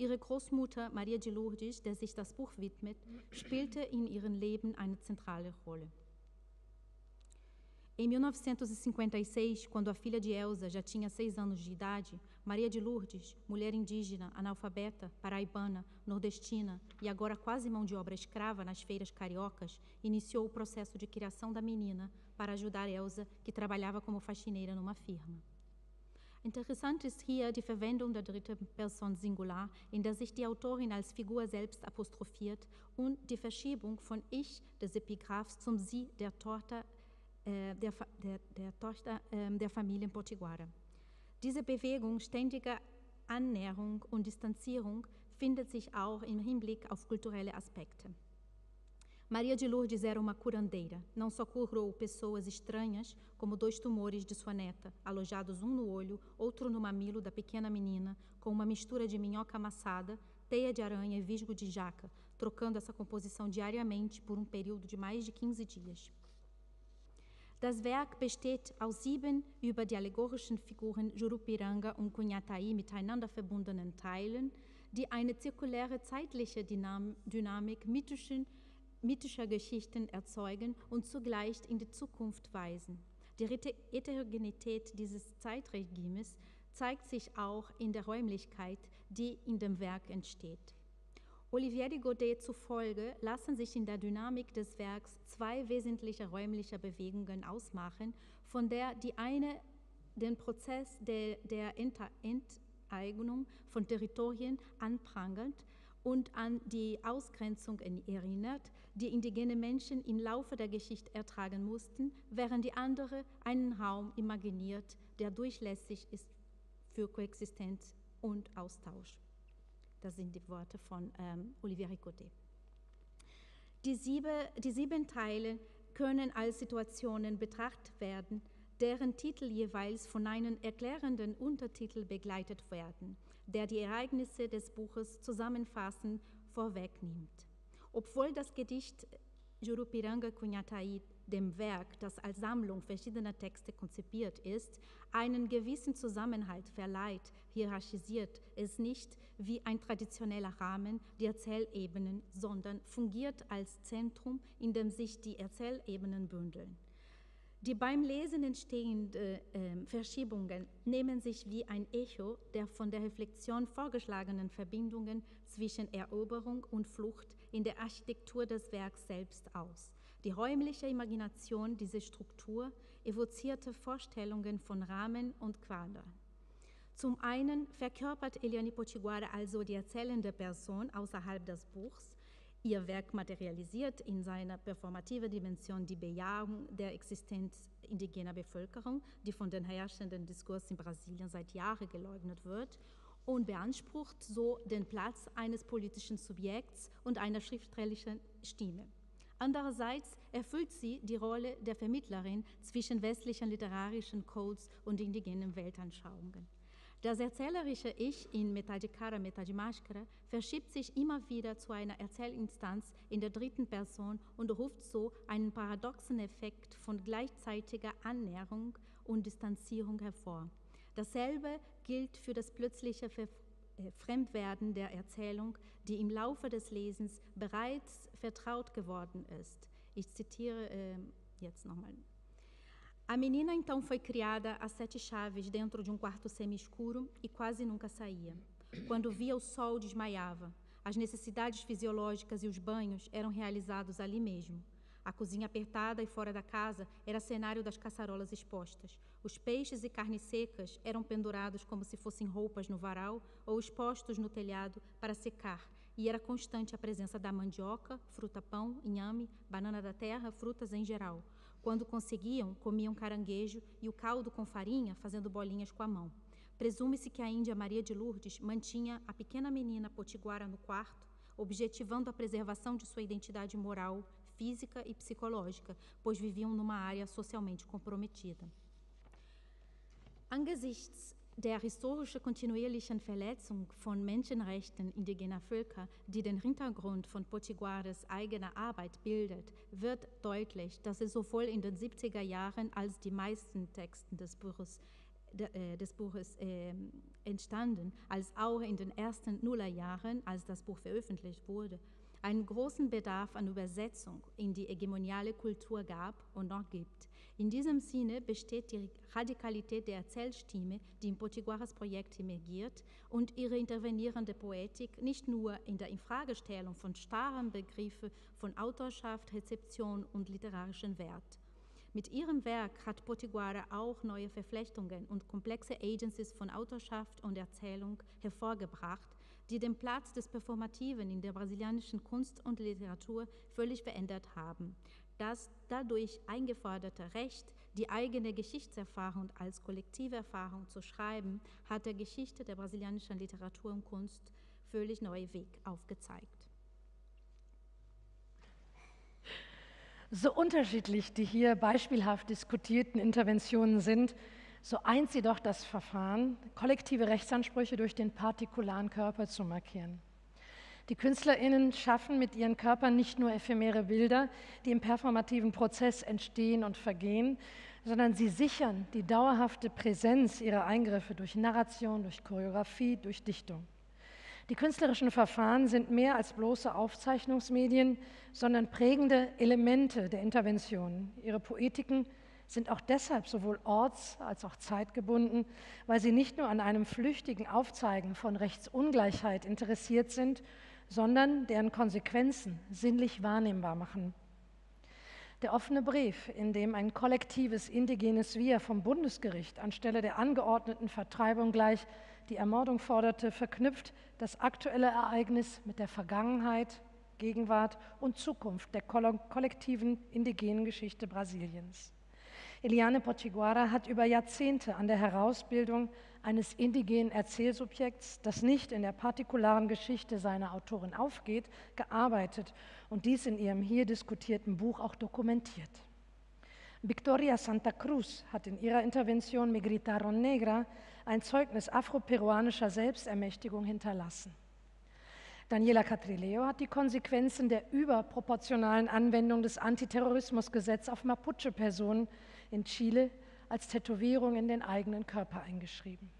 Ihre Großmutter Maria de Lourdes, der sich das Buch widmet, spielte in ihrem Leben eine zentrale Rolle. Em 1956, quando a filha de Elsa já tinha seis anos de idade, Maria de Lourdes, mulher indígena, analfabeta, paraibana, nordestina e agora quase mão de obra escrava nas feiras cariocas, iniciou o processo de criação da menina para ajudar Elsa, que trabalhava como faxineira numa firma. Interessant ist hier die Verwendung der dritten Person Singular, in der sich die Autorin als Figur selbst apostrophiert und die Verschiebung von Ich des Epigraphs zum Sie der Tochter äh, der, der, der, Tochter äh, der Familien Potiguara. Diese Bewegung ständiger Annäherung und Distanzierung findet sich auch im Hinblick auf kulturelle Aspekte. Maria de Lourdes era uma curandeira. Não só curou pessoas estranhas, como dois tumores de sua neta, alojados um no olho, outro no mamilo da pequena menina, com uma mistura de minhoca amassada, teia de aranha e visgo de jaca, trocando essa composição diariamente por um período de mais de 15 dias. Das Werk besteht aus sieben über die allegorischen Figuren Jurupiranga und Kunyatai miteinander verbundenen Teilen, die eine zirkuläre zeitliche Dynamik mythischen mythischer Geschichten erzeugen und zugleich in die Zukunft weisen. Die Heterogenität dieses Zeitregimes zeigt sich auch in der Räumlichkeit, die in dem Werk entsteht. Olivier Godet zufolge lassen sich in der Dynamik des Werks zwei wesentliche räumliche Bewegungen ausmachen, von der die eine den Prozess der, der Enteignung von Territorien anprangert und an die Ausgrenzung erinnert, die indigene Menschen im Laufe der Geschichte ertragen mussten, während die andere einen Raum imaginiert, der durchlässig ist für Koexistenz und Austausch. Das sind die Worte von ähm, Olivier Ricotet. Die, sieben, die sieben Teile können als Situationen betrachtet werden, deren Titel jeweils von einem erklärenden Untertitel begleitet werden der die Ereignisse des Buches zusammenfassend vorwegnimmt. Obwohl das Gedicht Jurupiranga Kunyatai dem Werk, das als Sammlung verschiedener Texte konzipiert ist, einen gewissen Zusammenhalt verleiht, hierarchisiert es nicht wie ein traditioneller Rahmen die Erzählebenen, sondern fungiert als Zentrum, in dem sich die Erzählebenen bündeln. Die beim Lesen entstehenden äh, Verschiebungen nehmen sich wie ein Echo der von der Reflexion vorgeschlagenen Verbindungen zwischen Eroberung und Flucht in der Architektur des Werks selbst aus. Die räumliche Imagination dieser Struktur evozierte Vorstellungen von Rahmen und Quader. Zum einen verkörpert Eliane Potiguara also die erzählende Person außerhalb des Buchs, Ihr Werk materialisiert in seiner performativen Dimension die Bejahung der Existenz indigener Bevölkerung, die von den herrschenden Diskurs in Brasilien seit Jahren geleugnet wird und beansprucht so den Platz eines politischen Subjekts und einer schriftstellerischen Stimme. Andererseits erfüllt sie die Rolle der Vermittlerin zwischen westlichen literarischen Codes und indigenen Weltanschauungen. Das erzählerische Ich in Metade Máscara verschiebt sich immer wieder zu einer Erzählinstanz in der dritten Person und ruft so einen paradoxen Effekt von gleichzeitiger Annäherung und Distanzierung hervor. Dasselbe gilt für das plötzliche äh, Fremdwerden der Erzählung, die im Laufe des Lesens bereits vertraut geworden ist. Ich zitiere äh, jetzt nochmal A menina então foi criada a sete chaves dentro de um quarto semi-escuro e quase nunca saía. Quando via o sol, desmaiava. As necessidades fisiológicas e os banhos eram realizados ali mesmo. A cozinha apertada e fora da casa era cenário das caçarolas expostas. Os peixes e carnes secas eram pendurados como se fossem roupas no varal ou expostos no telhado para secar, e era constante a presença da mandioca, fruta-pão, inhame, banana da terra, frutas em geral. Quando conseguiam, comiam caranguejo e o caldo com farinha, fazendo bolinhas com a mão. Presume-se que a Índia Maria de Lourdes mantinha a pequena menina potiguara no quarto, objetivando a preservação de sua identidade moral, física e psicológica, pois viviam numa área socialmente comprometida. Angesichts der historische kontinuierlichen Verletzung von Menschenrechten indigener Völker, die den Hintergrund von Potiguares eigener Arbeit bildet, wird deutlich, dass es sowohl in den 70er Jahren als die meisten Texten des Buches, äh, des Buches äh, entstanden, als auch in den ersten Nullerjahren, als das Buch veröffentlicht wurde, einen großen Bedarf an Übersetzung in die hegemoniale Kultur gab und noch gibt. In diesem Sinne besteht die Radikalität der Erzählstimme, die im Potiguaras Projekt emergiert, und ihre intervenierende Poetik nicht nur in der Infragestellung von starren Begriffen von Autorschaft, Rezeption und literarischen Wert. Mit ihrem Werk hat Potiguara auch neue Verflechtungen und komplexe Agencies von Autorschaft und Erzählung hervorgebracht, die den Platz des Performativen in der brasilianischen Kunst und Literatur völlig verändert haben das dadurch eingeforderte Recht, die eigene Geschichtserfahrung als kollektive Erfahrung zu schreiben, hat der Geschichte der brasilianischen Literatur und Kunst völlig neue Weg aufgezeigt. So unterschiedlich die hier beispielhaft diskutierten Interventionen sind, so eint sie doch das Verfahren, kollektive Rechtsansprüche durch den partikularen Körper zu markieren. Die KünstlerInnen schaffen mit ihren Körpern nicht nur ephemere Bilder, die im performativen Prozess entstehen und vergehen, sondern sie sichern die dauerhafte Präsenz ihrer Eingriffe durch Narration, durch Choreografie, durch Dichtung. Die künstlerischen Verfahren sind mehr als bloße Aufzeichnungsmedien, sondern prägende Elemente der Intervention. Ihre Poetiken sind auch deshalb sowohl orts- als auch zeitgebunden, weil sie nicht nur an einem flüchtigen Aufzeigen von Rechtsungleichheit interessiert sind, sondern deren Konsequenzen sinnlich wahrnehmbar machen. Der offene Brief, in dem ein kollektives indigenes Wir vom Bundesgericht anstelle der angeordneten Vertreibung gleich die Ermordung forderte, verknüpft das aktuelle Ereignis mit der Vergangenheit, Gegenwart und Zukunft der kollektiven indigenen Geschichte Brasiliens. Eliane Potiguara hat über Jahrzehnte an der Herausbildung eines indigenen Erzählsubjekts, das nicht in der partikularen Geschichte seiner Autorin aufgeht, gearbeitet und dies in ihrem hier diskutierten Buch auch dokumentiert. Victoria Santa Cruz hat in ihrer Intervention Migritaron Negra ein Zeugnis afroperuanischer Selbstermächtigung hinterlassen. Daniela Catrileo hat die Konsequenzen der überproportionalen Anwendung des Antiterrorismusgesetzes auf Mapuche-Personen in Chile als Tätowierung in den eigenen Körper eingeschrieben.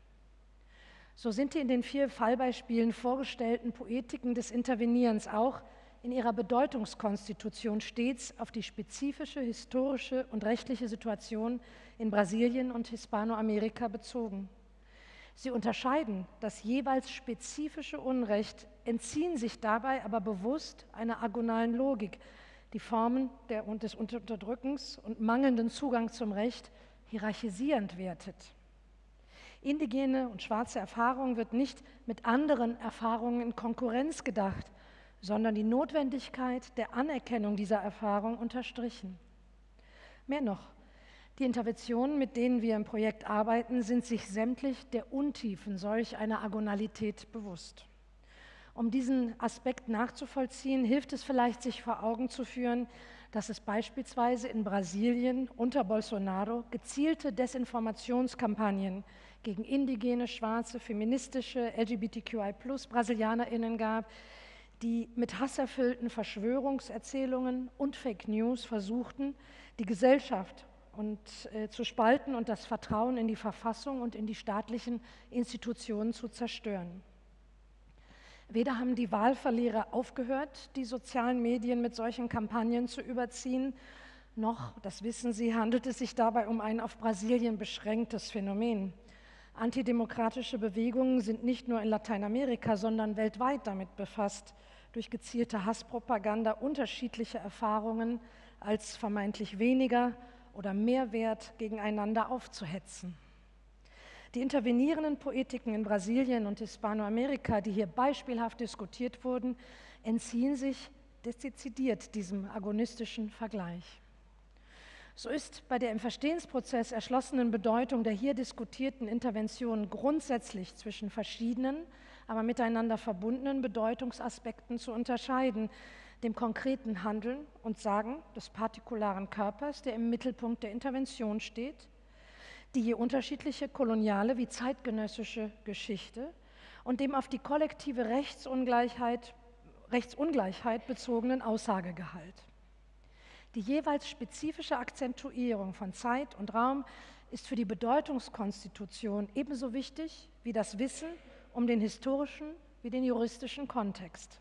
So sind die in den vier Fallbeispielen vorgestellten Poetiken des Intervenierens auch in ihrer Bedeutungskonstitution stets auf die spezifische historische und rechtliche Situation in Brasilien und Hispanoamerika bezogen. Sie unterscheiden das jeweils spezifische Unrecht, entziehen sich dabei aber bewusst einer agonalen Logik, die Formen der, des Unterdrückens und mangelnden Zugang zum Recht hierarchisierend wertet. Indigene und schwarze Erfahrung wird nicht mit anderen Erfahrungen in Konkurrenz gedacht, sondern die Notwendigkeit der Anerkennung dieser Erfahrung unterstrichen. Mehr noch, die Interventionen, mit denen wir im Projekt arbeiten, sind sich sämtlich der Untiefen solch einer Agonalität bewusst. Um diesen Aspekt nachzuvollziehen, hilft es vielleicht, sich vor Augen zu führen, dass es beispielsweise in Brasilien unter Bolsonaro gezielte Desinformationskampagnen gegen indigene, schwarze, feministische, LGBTQI-Brasilianerinnen gab, die mit hasserfüllten Verschwörungserzählungen und Fake News versuchten, die Gesellschaft und, äh, zu spalten und das Vertrauen in die Verfassung und in die staatlichen Institutionen zu zerstören. Weder haben die Wahlverlierer aufgehört, die sozialen Medien mit solchen Kampagnen zu überziehen, noch, das wissen Sie, handelt es sich dabei um ein auf Brasilien beschränktes Phänomen. Antidemokratische Bewegungen sind nicht nur in Lateinamerika, sondern weltweit damit befasst, durch gezielte Hasspropaganda unterschiedliche Erfahrungen als vermeintlich weniger oder mehr wert gegeneinander aufzuhetzen. Die intervenierenden Poetiken in Brasilien und Hispanoamerika, die hier beispielhaft diskutiert wurden, entziehen sich dezidiert diesem agonistischen Vergleich. So ist bei der im Verstehensprozess erschlossenen Bedeutung der hier diskutierten Interventionen grundsätzlich zwischen verschiedenen, aber miteinander verbundenen Bedeutungsaspekten zu unterscheiden, dem konkreten Handeln und Sagen des partikularen Körpers, der im Mittelpunkt der Intervention steht, die je unterschiedliche koloniale wie zeitgenössische Geschichte und dem auf die kollektive Rechtsungleichheit, Rechtsungleichheit bezogenen Aussagegehalt. Die jeweils spezifische Akzentuierung von Zeit und Raum ist für die Bedeutungskonstitution ebenso wichtig wie das Wissen um den historischen wie den juristischen Kontext.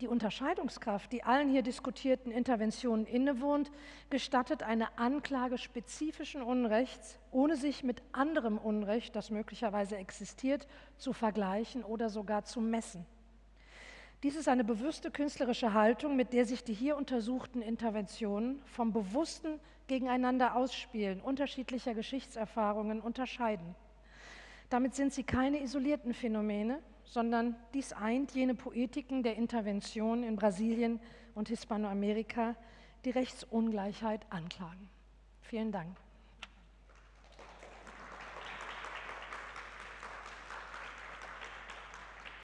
Die Unterscheidungskraft, die allen hier diskutierten Interventionen innewohnt, gestattet eine Anklage spezifischen Unrechts, ohne sich mit anderem Unrecht, das möglicherweise existiert, zu vergleichen oder sogar zu messen. Dies ist eine bewusste künstlerische Haltung, mit der sich die hier untersuchten Interventionen vom bewussten Gegeneinander ausspielen unterschiedlicher Geschichtserfahrungen unterscheiden. Damit sind sie keine isolierten Phänomene, sondern dies eint jene Poetiken der Intervention in Brasilien und Hispanoamerika, die Rechtsungleichheit anklagen. Vielen Dank.